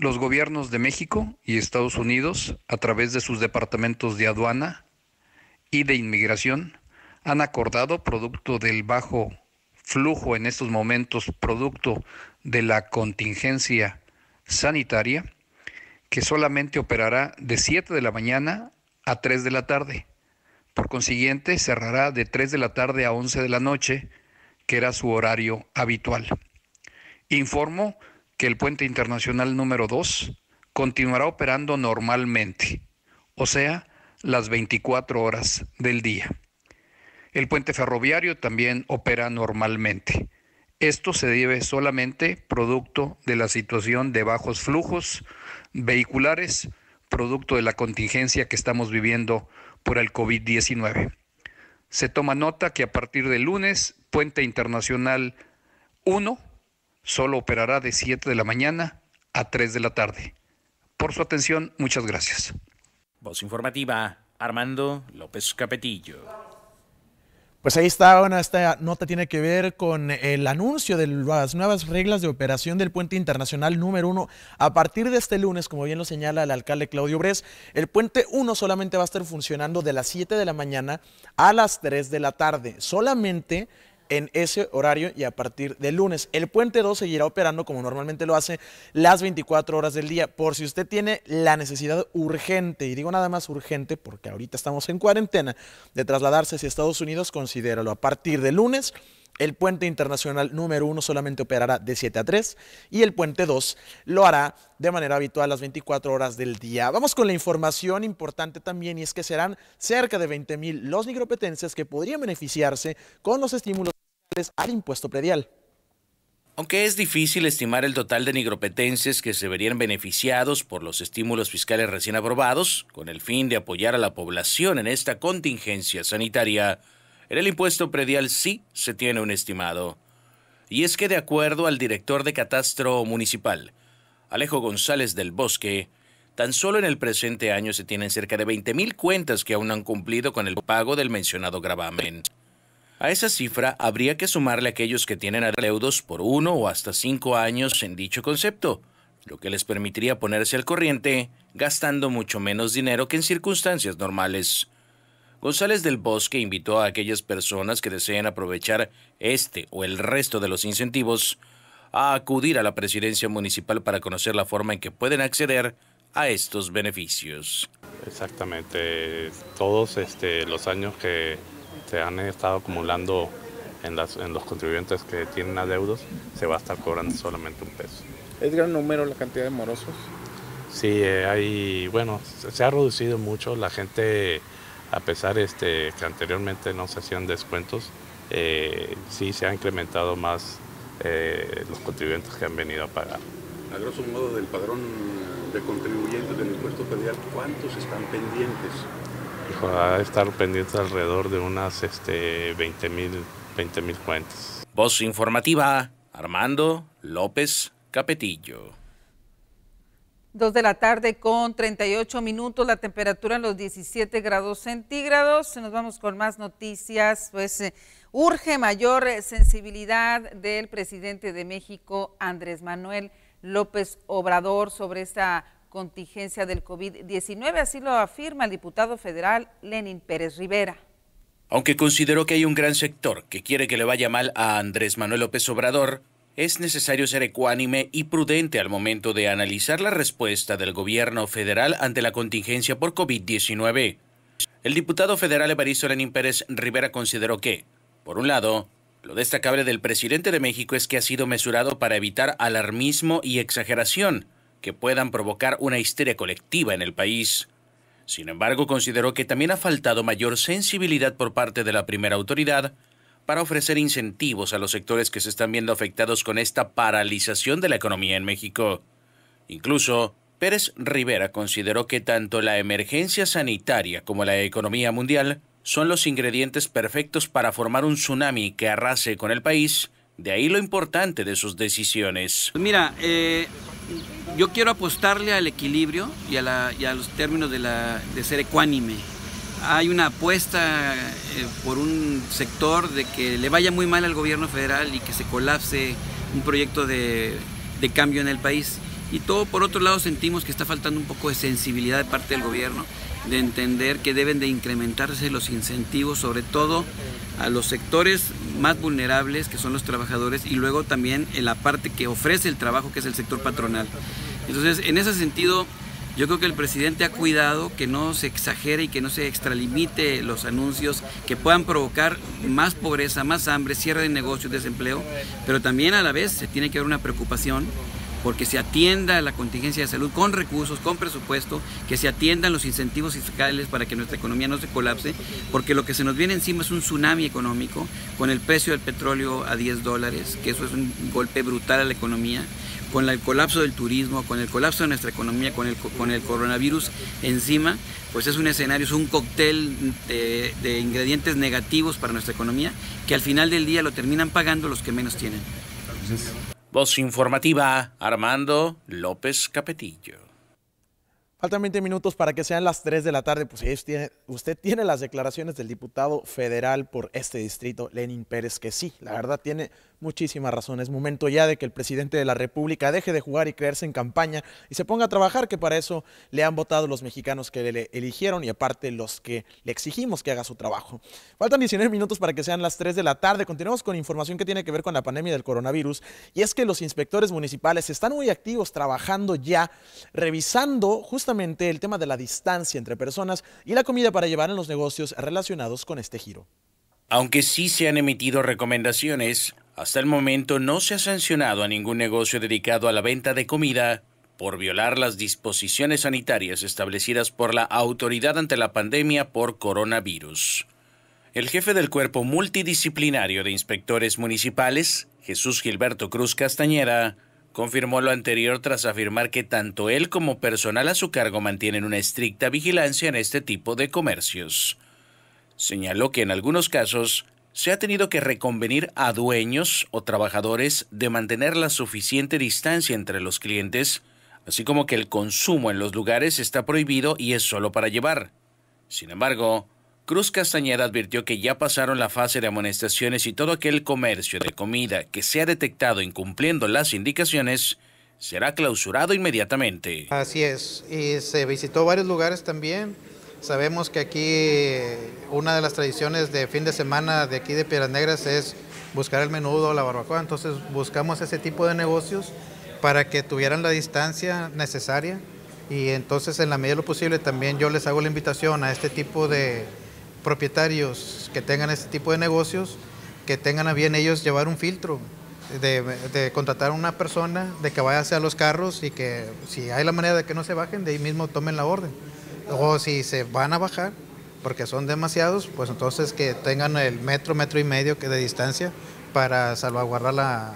[SPEAKER 25] Los gobiernos de México y Estados Unidos, a través de sus departamentos de aduana y de inmigración, han acordado, producto del bajo flujo en estos momentos, producto de la contingencia sanitaria, que solamente operará de 7 de la mañana a 3 de la tarde. Por consiguiente, cerrará de 3 de la tarde a 11 de la noche, que era su horario habitual. Informo que el puente internacional número 2 continuará operando normalmente, o sea, las 24 horas del día. El puente ferroviario también opera normalmente. Esto se debe solamente producto de la situación de bajos flujos vehiculares, producto de la contingencia que estamos viviendo por el COVID-19. Se toma nota que a partir del lunes, Puente Internacional 1 solo operará de 7 de la mañana a 3 de la tarde. Por su atención, muchas gracias.
[SPEAKER 24] Voz informativa, Armando López Capetillo.
[SPEAKER 2] Pues ahí está, bueno, esta nota tiene que ver con el anuncio de las nuevas reglas de operación del puente internacional número uno. A partir de este lunes, como bien lo señala el alcalde Claudio Bres, el puente 1 solamente va a estar funcionando de las 7 de la mañana a las 3 de la tarde. Solamente en ese horario y a partir del lunes. El puente 2 seguirá operando como normalmente lo hace las 24 horas del día. Por si usted tiene la necesidad urgente, y digo nada más urgente porque ahorita estamos en cuarentena, de trasladarse hacia Estados Unidos, considéralo. A partir del lunes, el puente internacional número 1 solamente operará de 7 a 3 y el puente 2 lo hará de manera habitual las 24 horas del día. Vamos con la información importante también y es que serán cerca de 20 mil los nigropetenses que podrían beneficiarse con los estímulos al impuesto predial.
[SPEAKER 24] Aunque es difícil estimar el total de nigropetenses que se verían beneficiados por los estímulos fiscales recién aprobados, con el fin de apoyar a la población en esta contingencia sanitaria, en el impuesto predial sí se tiene un estimado. Y es que de acuerdo al director de Catastro Municipal, Alejo González del Bosque, tan solo en el presente año se tienen cerca de 20.000 cuentas que aún no han cumplido con el pago del mencionado gravamen. A esa cifra habría que sumarle aquellos que tienen adeudos por uno o hasta cinco años en dicho concepto, lo que les permitiría ponerse al corriente gastando mucho menos dinero que en circunstancias normales. González del Bosque invitó a aquellas personas que deseen aprovechar este o el resto de los incentivos a acudir a la presidencia municipal para conocer la forma en que pueden acceder a estos beneficios.
[SPEAKER 23] Exactamente, todos este, los años que se han estado acumulando en, las, en los contribuyentes que tienen adeudos, se va a estar cobrando solamente un peso.
[SPEAKER 19] ¿Es gran número la cantidad de morosos?
[SPEAKER 23] Sí, eh, hay, bueno, se ha reducido mucho. La gente, a pesar este, que anteriormente no se hacían descuentos, eh, sí se ha incrementado más eh, los contribuyentes que han venido a pagar.
[SPEAKER 26] A grosso modo, del padrón de contribuyentes del impuesto federal, ¿cuántos están pendientes?
[SPEAKER 23] A estar pendiente alrededor de unas este, 20 mil cuentas.
[SPEAKER 24] Voz informativa, Armando López Capetillo.
[SPEAKER 1] Dos de la tarde con 38 minutos, la temperatura en los 17 grados centígrados. Nos vamos con más noticias. Pues eh, urge mayor sensibilidad del presidente de México, Andrés Manuel López Obrador, sobre esta contingencia del COVID-19, así lo afirma el diputado federal Lenin Pérez Rivera.
[SPEAKER 24] Aunque consideró que hay un gran sector que quiere que le vaya mal a Andrés Manuel López Obrador, es necesario ser ecuánime y prudente al momento de analizar la respuesta del gobierno federal ante la contingencia por COVID-19. El diputado federal Evaristo Lenin Pérez Rivera consideró que, por un lado, lo destacable del presidente de México es que ha sido mesurado para evitar alarmismo y exageración, que puedan provocar una histeria colectiva en el país. Sin embargo, consideró que también ha faltado mayor sensibilidad por parte de la primera autoridad para ofrecer incentivos a los sectores que se están viendo afectados con esta paralización de la economía en México. Incluso, Pérez Rivera consideró que tanto la emergencia sanitaria como la economía mundial son los ingredientes perfectos para formar un tsunami que arrase con el país, de ahí lo importante de sus decisiones.
[SPEAKER 22] Mira, eh, yo quiero apostarle al equilibrio y a, los términos de, ser ecuánime. Hay una apuesta eh, por un sector de que le vaya muy mal al gobierno federal y que se colapse un proyecto de, de cambio en el país. Y todo por otro lado sentimos que está faltando un poco de sensibilidad de parte del gobierno, de entender que deben de incrementarse los incentivos, sobre todo a los sectores más vulnerables, que son los trabajadores, y luego también en la parte que ofrece el trabajo, que es el sector patronal. Entonces, en ese sentido, yo creo que el presidente ha cuidado que no se exagere y que no se extralimite los anuncios que puedan provocar más pobreza, más hambre, cierre de negocios, desempleo, pero también a la vez se tiene que haber una preocupación porque se atienda la contingencia de salud con recursos, con presupuesto, que se atiendan los incentivos fiscales para que nuestra economía no se colapse, porque lo que se nos viene encima es un tsunami económico con el precio del petróleo a 10 dólares, que eso es un golpe brutal a la economía, con el colapso del turismo, con el colapso de nuestra economía, con el, con el coronavirus encima, pues es un escenario, es un cóctel de, de ingredientes negativos para nuestra economía, que al final del día lo terminan pagando los que menos tienen.
[SPEAKER 24] Voz informativa, Armando López Capetillo.
[SPEAKER 2] Faltan 20 minutos para que sean las 3 de la tarde. Pues usted tiene, las declaraciones del diputado federal por este distrito, Lenin Pérez, que sí, la verdad tiene muchísima razón. Es momento ya de que el presidente de la República deje de jugar y creerse en campaña y se ponga a trabajar, que para eso le han votado los mexicanos que le eligieron y aparte los que le exigimos que haga su trabajo. Faltan 19 minutos para que sean las 3 de la tarde. Continuamos con información que tiene que ver con la pandemia del coronavirus y es que los inspectores municipales están muy activos trabajando ya, revisando justamente el tema de la distancia entre personas y la comida para llevar en los negocios relacionados con este giro.
[SPEAKER 24] Aunque sí se han emitido recomendaciones, hasta el momento no se ha sancionado a ningún negocio dedicado a la venta de comida por violar las disposiciones sanitarias establecidas por la autoridad ante la pandemia por coronavirus. El jefe del cuerpo multidisciplinario de inspectores municipales, Jesús Gilberto Cruz Castañeda, confirmó lo anterior tras afirmar que tanto él como personal a su cargo mantienen una estricta vigilancia en este tipo de comercios. Señaló que en algunos casos se ha tenido que reconvenir a dueños o trabajadores de mantener la suficiente distancia entre los clientes, así como que el consumo en los lugares está prohibido y es solo para llevar. Sin embargo, Cruz Castañeda advirtió que ya pasaron la fase de amonestaciones y todo aquel comercio de comida que sea detectado incumpliendo las indicaciones será clausurado inmediatamente.
[SPEAKER 27] Así es, y se visitó varios lugares también Sabemos que aquí una de las tradiciones de fin de semana de aquí de Piedras Negras es buscar el menudo, la barbacoa, entonces buscamos ese tipo de negocios para que tuvieran la distancia necesaria y entonces en la medida de lo posible también yo les hago la invitación a este tipo de propietarios que tengan este tipo de negocios, que tengan a bien ellos llevar un filtro, de, de, contratar a una persona, de que vaya hacia los carros y que si hay la manera de que no se bajen, de ahí mismo tomen la orden. O si se van a bajar, porque son demasiados, pues entonces que tengan el metro, metro y medio que de distancia para salvaguardar la,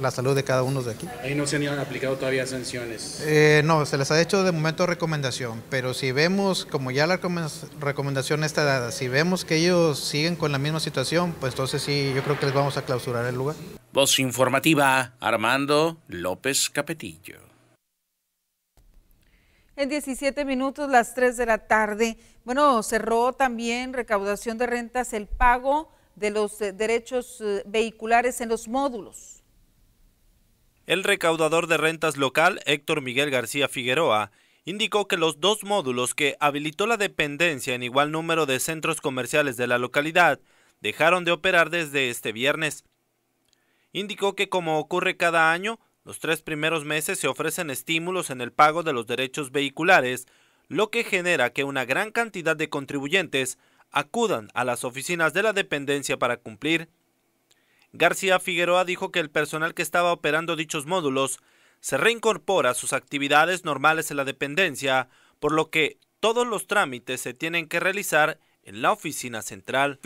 [SPEAKER 27] la, salud de cada uno de aquí.
[SPEAKER 28] Ahí no se han aplicado todavía sanciones.
[SPEAKER 27] Eh, no, se les ha hecho de momento recomendación, pero si vemos, como ya la recomendación está dada, si vemos que ellos siguen con la misma situación, pues entonces sí, yo creo que les vamos a clausurar el lugar.
[SPEAKER 24] Voz informativa, Armando López Capetillo.
[SPEAKER 1] En 17 minutos, las 3 de la tarde. Bueno, cerró también recaudación de rentas el pago de los eh, derechos eh, vehiculares en los módulos.
[SPEAKER 14] El recaudador de rentas local, Héctor Miguel García Figueroa, indicó que los dos módulos que habilitó la dependencia en igual número de centros comerciales de la localidad dejaron de operar desde este viernes. Indicó que como ocurre cada año, los tres primeros meses se ofrecen estímulos en el pago de los derechos vehiculares, lo que genera que una gran cantidad de contribuyentes acudan a las oficinas de la dependencia para cumplir. García Figueroa dijo que el personal que estaba operando dichos módulos se reincorpora a sus actividades normales en la dependencia, por lo que todos los trámites se tienen que realizar en la oficina central.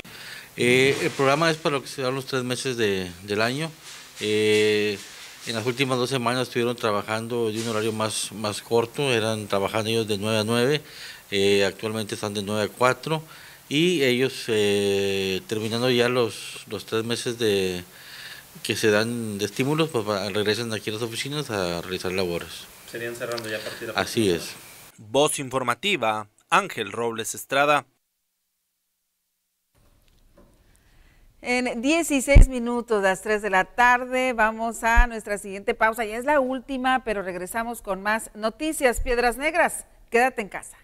[SPEAKER 29] Eh, el programa es para lo que los tres meses del año. Eh, en las últimas dos semanas estuvieron trabajando de un horario más, más corto, eran trabajando ellos de 9 a 9, eh, actualmente están de 9 a 4 y ellos eh, terminando ya los, los tres meses de que se dan de estímulos, pues regresan aquí a las oficinas a realizar labores.
[SPEAKER 28] Serían cerrando ya a partir de
[SPEAKER 29] Así es.
[SPEAKER 14] Voz informativa, Ángel Robles Estrada.
[SPEAKER 1] En 16 minutos, las 3 de la tarde, vamos a nuestra siguiente pausa. Ya es la última, pero regresamos con más noticias. Piedras Negras, quédate en casa.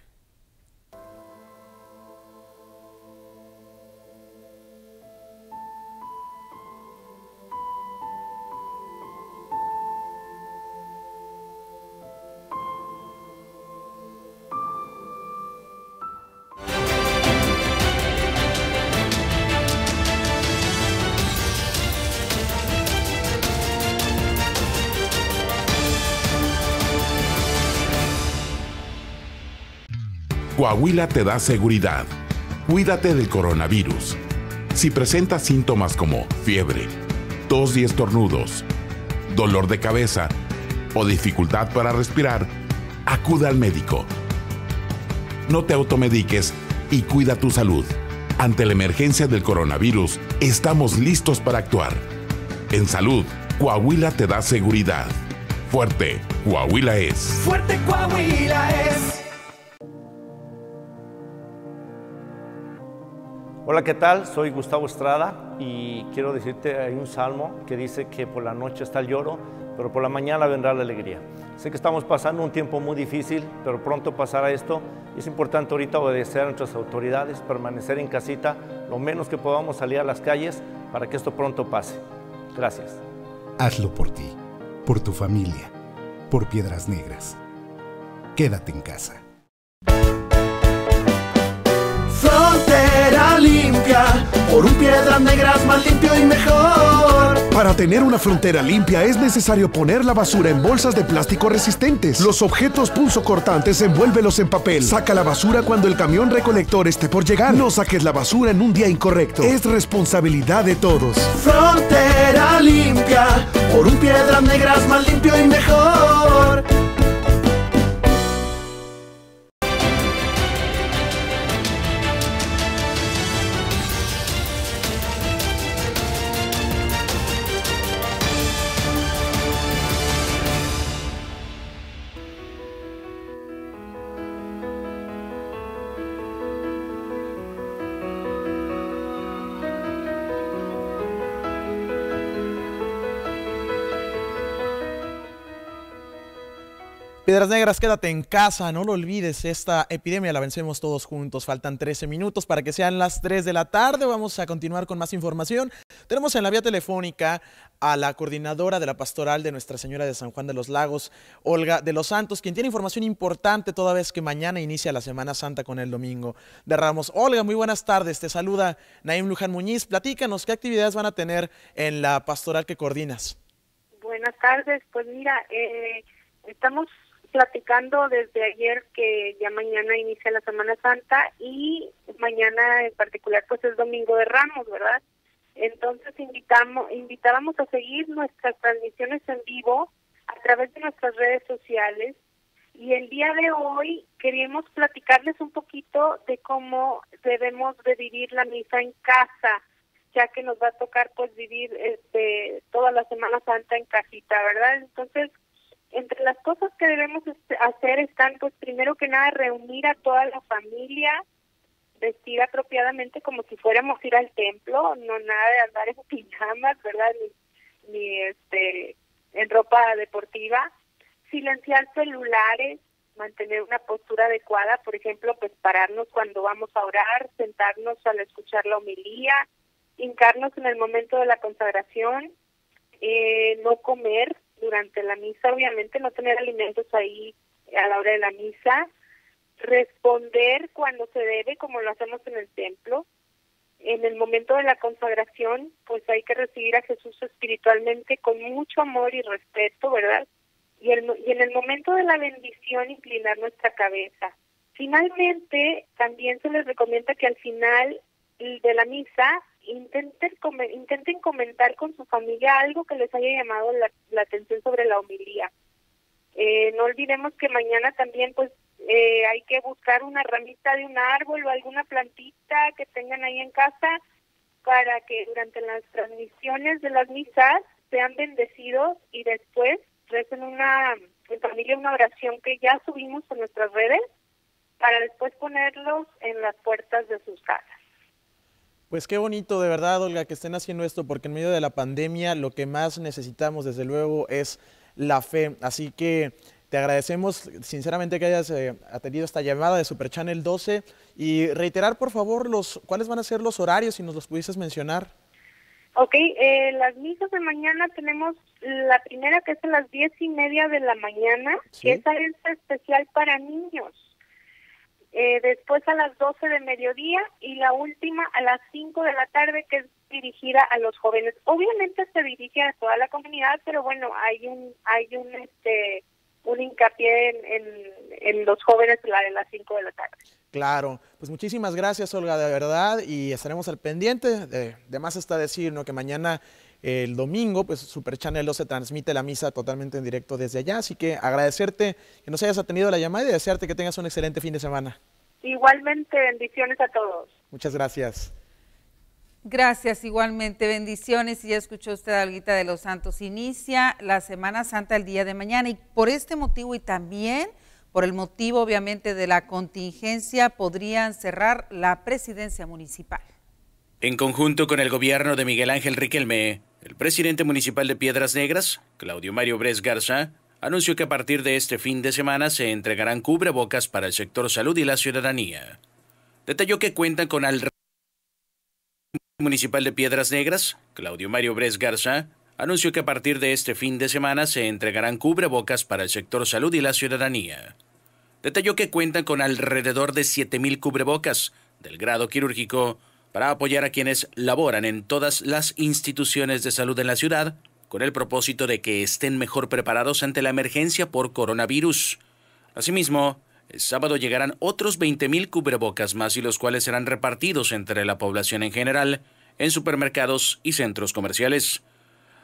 [SPEAKER 11] Coahuila te da seguridad. Cuídate del coronavirus. Si presentas síntomas como fiebre, tos y estornudos, dolor de cabeza o dificultad para respirar, acuda al médico. No te automediques y cuida tu salud. Ante la emergencia del coronavirus, estamos listos para actuar. En salud, Coahuila te da seguridad. Fuerte, Coahuila es.
[SPEAKER 30] Fuerte Coahuila es.
[SPEAKER 31] Hola, ¿qué tal? Soy Gustavo Estrada y quiero decirte, hay un salmo que dice que por la noche está el lloro, pero por la mañana vendrá la alegría. Sé que estamos pasando un tiempo muy difícil, pero pronto pasará esto. Es importante ahorita obedecer a nuestras autoridades, permanecer en casita, lo menos que podamos salir a las calles para que esto pronto pase. Gracias.
[SPEAKER 32] Hazlo por ti, por tu familia, por Piedras Negras. Quédate en casa.
[SPEAKER 30] Limpia, por un piedras negras más limpio y mejor.
[SPEAKER 33] Para tener una frontera limpia es necesario poner la basura en bolsas de plástico resistentes. Los objetos punzocortantes envuélvelos en papel. Saca la basura cuando el camión recolector esté por llegar. No saques la basura en un día incorrecto. Es responsabilidad de todos.
[SPEAKER 30] Frontera limpia, por un piedras negras más limpio y mejor.
[SPEAKER 2] Piedras Negras, quédate en casa, no lo olvides, esta epidemia la vencemos todos juntos. Faltan 13 minutos para que sean las 3 de la tarde. Vamos a continuar con más información. Tenemos en la vía telefónica a la coordinadora de la pastoral de Nuestra Señora de San Juan de los Lagos, Olga de los Santos, quien tiene información importante toda vez que mañana inicia la Semana Santa con el domingo de Ramos. Olga, muy buenas tardes. Te saluda Naim Luján Muñiz. Platícanos qué actividades van a tener en la pastoral que coordinas.
[SPEAKER 34] Buenas tardes. Pues mira, eh, estamos platicando desde ayer que ya mañana inicia la Semana Santa y mañana en particular pues es Domingo de Ramos, ¿verdad? Entonces invitamos invitábamos a seguir nuestras transmisiones en vivo a través de nuestras redes sociales y el día de hoy queríamos platicarles un poquito de cómo debemos de vivir la misa en casa, ya que nos va a tocar pues vivir este toda la Semana Santa en casita, ¿verdad? Entonces, entre las cosas que debemos este, hacer están, pues, primero que nada, reunir a toda la familia, vestir apropiadamente como si fuéramos ir al templo, no nada de andar en <laughs> pijamas, ¿verdad? Ni, ni este, en ropa deportiva. Silenciar celulares, mantener una postura adecuada, por ejemplo, pues pararnos cuando vamos a orar, sentarnos al escuchar la homilía, hincarnos en el momento de la consagración, eh, no comer durante la misa, obviamente no tener alimentos ahí a la hora de la misa, responder cuando se debe, como lo hacemos en el templo. En el momento de la consagración, pues hay que recibir a Jesús espiritualmente con mucho amor y respeto, ¿verdad? Y, el, y en el momento de la bendición, inclinar nuestra cabeza. Finalmente, también se les recomienda que al final de la misa intenten, intenten comentar con su familia algo que les haya llamado la, atención sobre la homilía. Eh, no olvidemos que mañana también pues eh, hay que buscar una ramita de un árbol o alguna plantita que tengan ahí en casa para que durante las transmisiones de las misas sean bendecidos y después recen una en familia una oración que ya subimos en nuestras redes para después ponerlos en las puertas de sus casas.
[SPEAKER 2] Pues qué bonito de verdad, Olga, que estén haciendo esto, porque en medio de la pandemia lo que más necesitamos, desde luego, es la fe. Así que te agradecemos sinceramente que hayas eh, atendido esta llamada de Super Channel 12 y reiterar, por favor, los cuáles van a ser los horarios, si nos los pudieses mencionar.
[SPEAKER 34] Ok, eh, las misas de mañana tenemos la primera que es a las diez y media de la mañana, que esa es especial para niños eh, después a las 12 de mediodía y la última a las 5 de la tarde que es dirigida a los jóvenes. Obviamente se dirige a toda la comunidad, pero bueno, hay un hay un este un hincapié en, en, los jóvenes la de las 5 de la tarde.
[SPEAKER 2] Claro, pues muchísimas gracias Olga, de verdad, y estaremos al pendiente. De, de más está decir que mañana el domingo, pues Super Channel 2 se transmite la misa totalmente en directo desde allá. Así que agradecerte que nos hayas atendido la llamada y desearte que tengas un excelente fin de semana.
[SPEAKER 34] Igualmente, bendiciones a todos.
[SPEAKER 2] Muchas gracias.
[SPEAKER 1] Gracias, igualmente, bendiciones. Y ya escuchó usted, Alguita de los Santos. Inicia la Semana Santa el día de mañana y por este motivo y también por el motivo, obviamente, de la contingencia, podrían cerrar la presidencia municipal.
[SPEAKER 24] En conjunto con el gobierno de Miguel Ángel Riquelme, el presidente municipal de Piedras Negras, Claudio Mario Bres Garza, anunció que a partir de este fin de semana se entregarán cubrebocas para el sector salud y la ciudadanía. Detalló que cuentan con al municipal de Piedras Negras, Claudio Mario Bres Garza, anunció que a partir de este fin de semana se entregarán cubrebocas para el sector salud y la ciudadanía. Detalló que cuentan con alrededor de 7.000 cubrebocas del grado quirúrgico para apoyar a quienes laboran en todas las instituciones de salud en la ciudad, con el propósito de que estén mejor preparados ante la emergencia por coronavirus. Asimismo, el sábado llegarán otros 20.000 cubrebocas más y los cuales serán repartidos entre la población en general en supermercados y centros comerciales.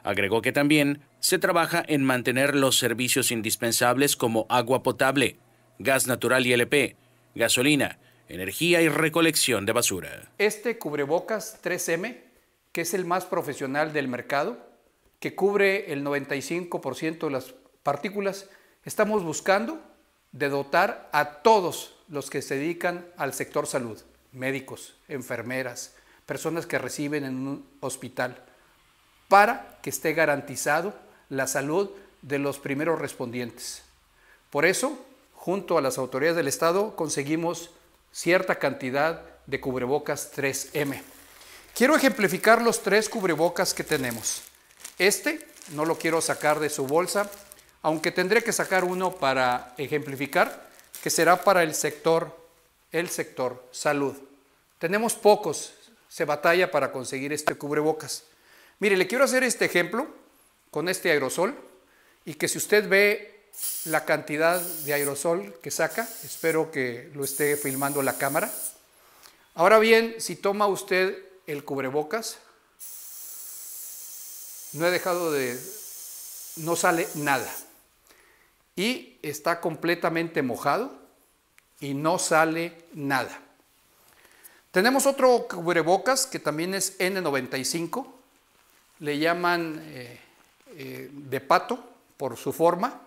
[SPEAKER 24] Agregó que también se trabaja en mantener los servicios indispensables como agua potable, gas natural y LP, gasolina, energía y recolección de basura.
[SPEAKER 35] Este cubrebocas 3M, que es el más profesional del mercado, que cubre el 95% de las partículas, estamos buscando de dotar a todos los que se dedican al sector salud, médicos, enfermeras, personas que reciben en un hospital, para que esté garantizado la salud de los primeros respondientes. Por eso, junto a las autoridades del Estado, conseguimos cierta cantidad de cubrebocas 3M. Quiero ejemplificar los tres cubrebocas que tenemos. Este no lo quiero sacar de su bolsa, aunque tendré que sacar uno para ejemplificar, que será para el sector, el sector salud. Tenemos pocos, se batalla para conseguir este cubrebocas. Mire, le quiero hacer este ejemplo con este aerosol y que si usted ve la cantidad de aerosol que saca, espero que lo esté filmando la cámara. Ahora bien, si toma usted el cubrebocas, no he dejado de, no sale nada. Y está completamente mojado y no sale nada. Tenemos otro cubrebocas que también es N95, le llaman eh, eh, de pato por su forma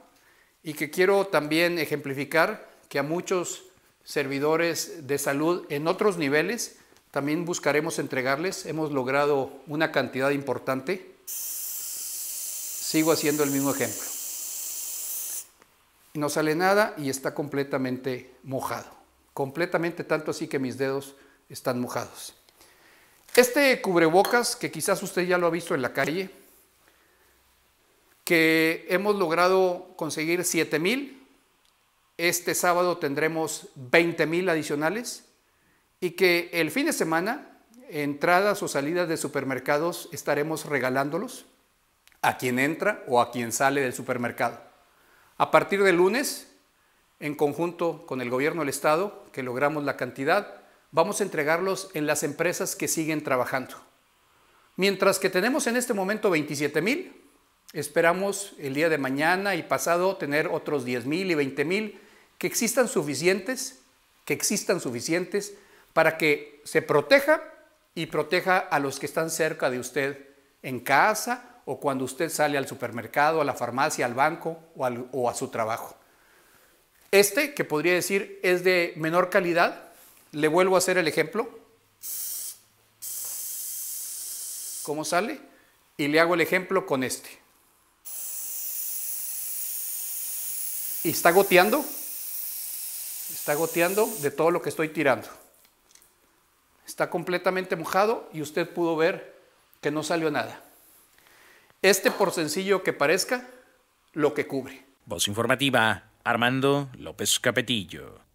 [SPEAKER 35] y que quiero también ejemplificar que a muchos servidores de salud en otros niveles también buscaremos entregarles. Hemos logrado una cantidad importante. Sigo haciendo el mismo ejemplo. No sale nada y está completamente mojado. Completamente tanto así que mis dedos están mojados. Este cubrebocas, que quizás usted ya lo ha visto en la calle, que hemos logrado conseguir 7 mil, este sábado tendremos 20 mil adicionales y que el fin de semana, entradas o salidas de supermercados, estaremos regalándolos a quien entra o a quien sale del supermercado. A partir del lunes, en conjunto con el gobierno del estado, que logramos la cantidad, vamos a entregarlos en las empresas que siguen trabajando. Mientras que tenemos en este momento 27 mil, esperamos el día de mañana y pasado tener otros 10 mil y 20 mil que existan suficientes, que existan suficientes para que se proteja y proteja a los que están cerca de usted en casa o cuando usted sale al supermercado, a la farmacia, al banco o, a su trabajo. Este, que podría decir es de menor calidad, le vuelvo a hacer el ejemplo. ¿Cómo sale? Y le hago el ejemplo con este. ¿Y está goteando? Está goteando de todo lo que estoy tirando. Está completamente mojado y usted pudo ver que no salió nada. Este, por sencillo que parezca, lo que cubre.
[SPEAKER 24] Voz informativa, Armando López Capetillo.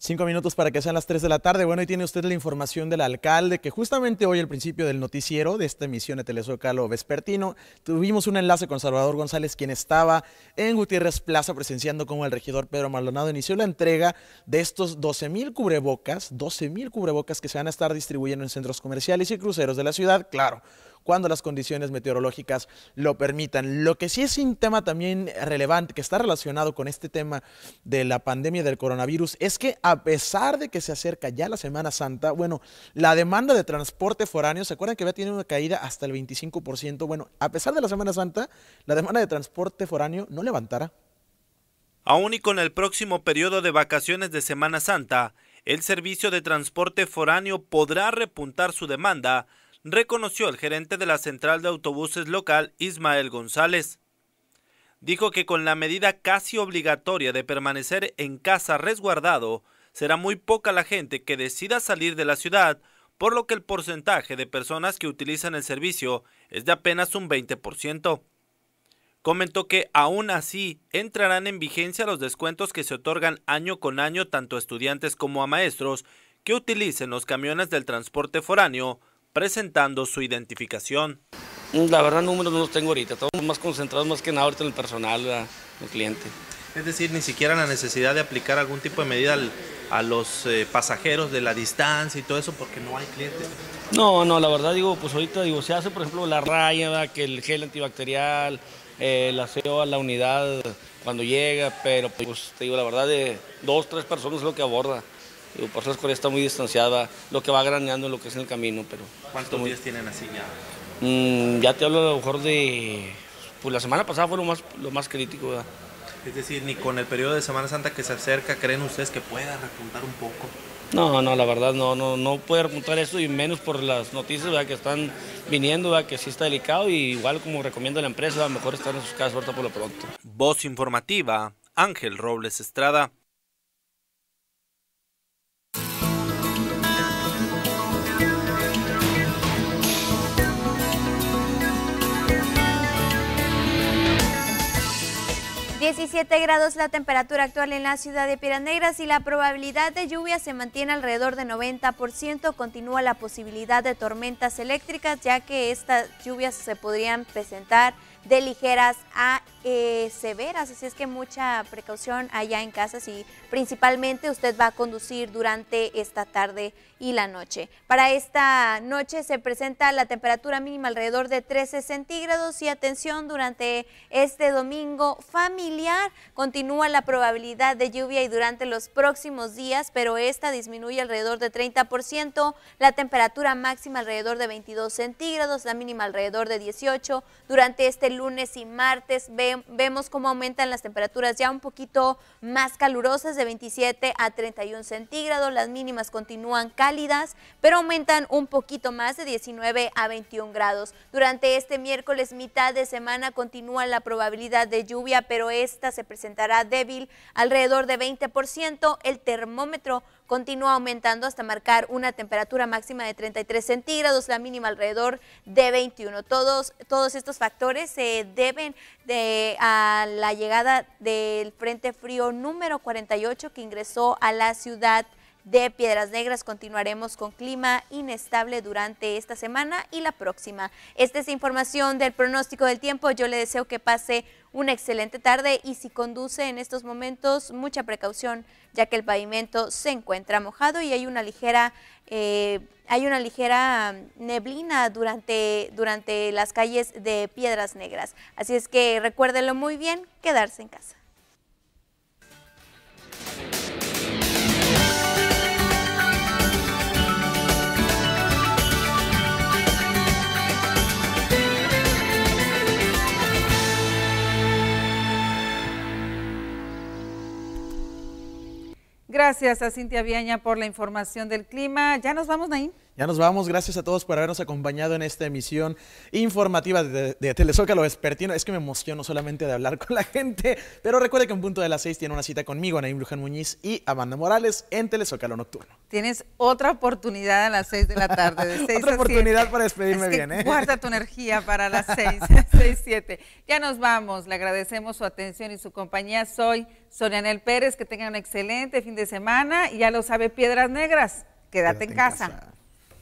[SPEAKER 2] Cinco minutos para que sean las tres de la tarde. Bueno, ahí tiene usted la información del alcalde, que justamente hoy, al principio del noticiero de esta emisión de Telezócalo Vespertino, tuvimos un enlace con Salvador González, quien estaba en Gutiérrez Plaza presenciando cómo el regidor Pedro Maldonado inició la entrega de estos 12 mil cubrebocas, 12 mil cubrebocas que se van a estar distribuyendo en centros comerciales y cruceros de la ciudad. Claro, cuando las condiciones meteorológicas lo permitan. Lo que sí es un tema también relevante, que está relacionado con este tema de la pandemia del coronavirus, es que a pesar de que se acerca ya la Semana Santa, bueno, la demanda de transporte foráneo, ¿se acuerdan que había tenido una caída hasta el 25%? Bueno, a pesar de la Semana Santa, la demanda de transporte foráneo no levantará.
[SPEAKER 14] Aún y con el próximo periodo de vacaciones de Semana Santa, el servicio de transporte foráneo podrá repuntar su demanda reconoció el gerente de la central de autobuses local, Ismael González. Dijo que con la medida casi obligatoria de permanecer en casa resguardado, será muy poca la gente que decida salir de la ciudad, por lo que el porcentaje de personas que utilizan el servicio es de apenas un 20%. Comentó que aún así entrarán en vigencia los descuentos que se otorgan año con año tanto a estudiantes como a maestros que utilicen los camiones del transporte foráneo, presentando su identificación.
[SPEAKER 36] La verdad, números no los tengo ahorita. Estamos más concentrados más que nada ahorita en el personal, el cliente.
[SPEAKER 37] Es decir, ni siquiera la necesidad de aplicar algún tipo de medida a los eh, pasajeros de la distancia y todo eso porque no hay clientes.
[SPEAKER 36] No, no, la verdad digo, pues ahorita digo, se hace por ejemplo la raya, que el gel antibacterial, eh, el aseo a la unidad cuando llega, pero pues te digo, la verdad de dos, tres personas es lo que aborda. Digo, por eso está muy distanciada, lo que va graneando lo que es en el camino, pero...
[SPEAKER 37] ¿Cuántos días tienen así ya?
[SPEAKER 36] Mm, ya te hablo a lo mejor de... Pues la semana pasada fue lo más, lo más crítico, ¿verdad?
[SPEAKER 37] Es decir, ni con el periodo de Semana Santa que se acerca, ¿creen ustedes que pueda repuntar un poco?
[SPEAKER 36] No, no, la verdad no, no, no puede repuntar esto y menos por las noticias que están viniendo, que sí está delicado y igual como recomienda la empresa, a lo mejor estar en sus casas ahorita por lo pronto.
[SPEAKER 14] Voz informativa, Ángel Robles Estrada.
[SPEAKER 3] 17 grados la temperatura actual en la ciudad de Piedras Negras y la probabilidad de lluvia se mantiene alrededor de 90%. Continúa la posibilidad de tormentas eléctricas ya que estas lluvias se podrían presentar de ligeras a eh, severas, así es que mucha precaución allá en casa si principalmente usted va a conducir durante esta tarde y la noche. Para esta noche se presenta la temperatura mínima alrededor de 13 centígrados y atención durante este domingo familiar continúa la probabilidad de lluvia y durante los próximos días, pero esta disminuye alrededor de 30%, la temperatura máxima alrededor de 22 centígrados, la mínima alrededor de 18. Durante este lunes y martes vemos cómo aumentan las temperaturas ya un poquito más calurosas de 27 a 31 centígrados, las mínimas continúan cálidas, pero aumentan un poquito más de 19 a 21 grados. Durante este miércoles, mitad de semana, continúa la probabilidad de lluvia, pero esta se presentará débil alrededor de 20%. El termómetro continúa aumentando hasta marcar una temperatura máxima de 33 centígrados, la mínima alrededor de 21. Todos, todos estos factores se deben de, a la llegada del Frente Frío número 48 que ingresó a la ciudad de Piedras Negras. Continuaremos con clima inestable durante esta semana y la próxima. Esta es información del pronóstico del tiempo. Yo le deseo que pase una excelente tarde y si conduce en estos momentos, mucha precaución, ya que el pavimento se encuentra mojado y hay una ligera... Eh, hay una ligera neblina durante, durante las calles de Piedras Negras. Así es que recuérdelo muy bien, quedarse en casa. Gracias a Cintia Viaña por la información del clima. Ya nos vamos, Naim.
[SPEAKER 2] Ya nos vamos, gracias a todos por habernos acompañado en esta emisión informativa de, de Telezócalo Vespertino. Es que me emociono solamente de hablar <laughs> con la gente, pero recuerde que en punto de las seis tiene una cita conmigo, Naim Luján Muñiz y Amanda Morales en Telezócalo Nocturno.
[SPEAKER 3] Tienes otra oportunidad a las seis de la tarde, de <laughs> seis
[SPEAKER 2] Otra oportunidad para despedirme bien, ¿eh?
[SPEAKER 3] Guarda tu energía para las <laughs> seis, seis, siete. Ya nos vamos, le agradecemos su atención y su compañía. Soy Sorianel Pérez, que tengan un excelente fin de semana y ya lo sabe Piedras Negras, quédate, en casa.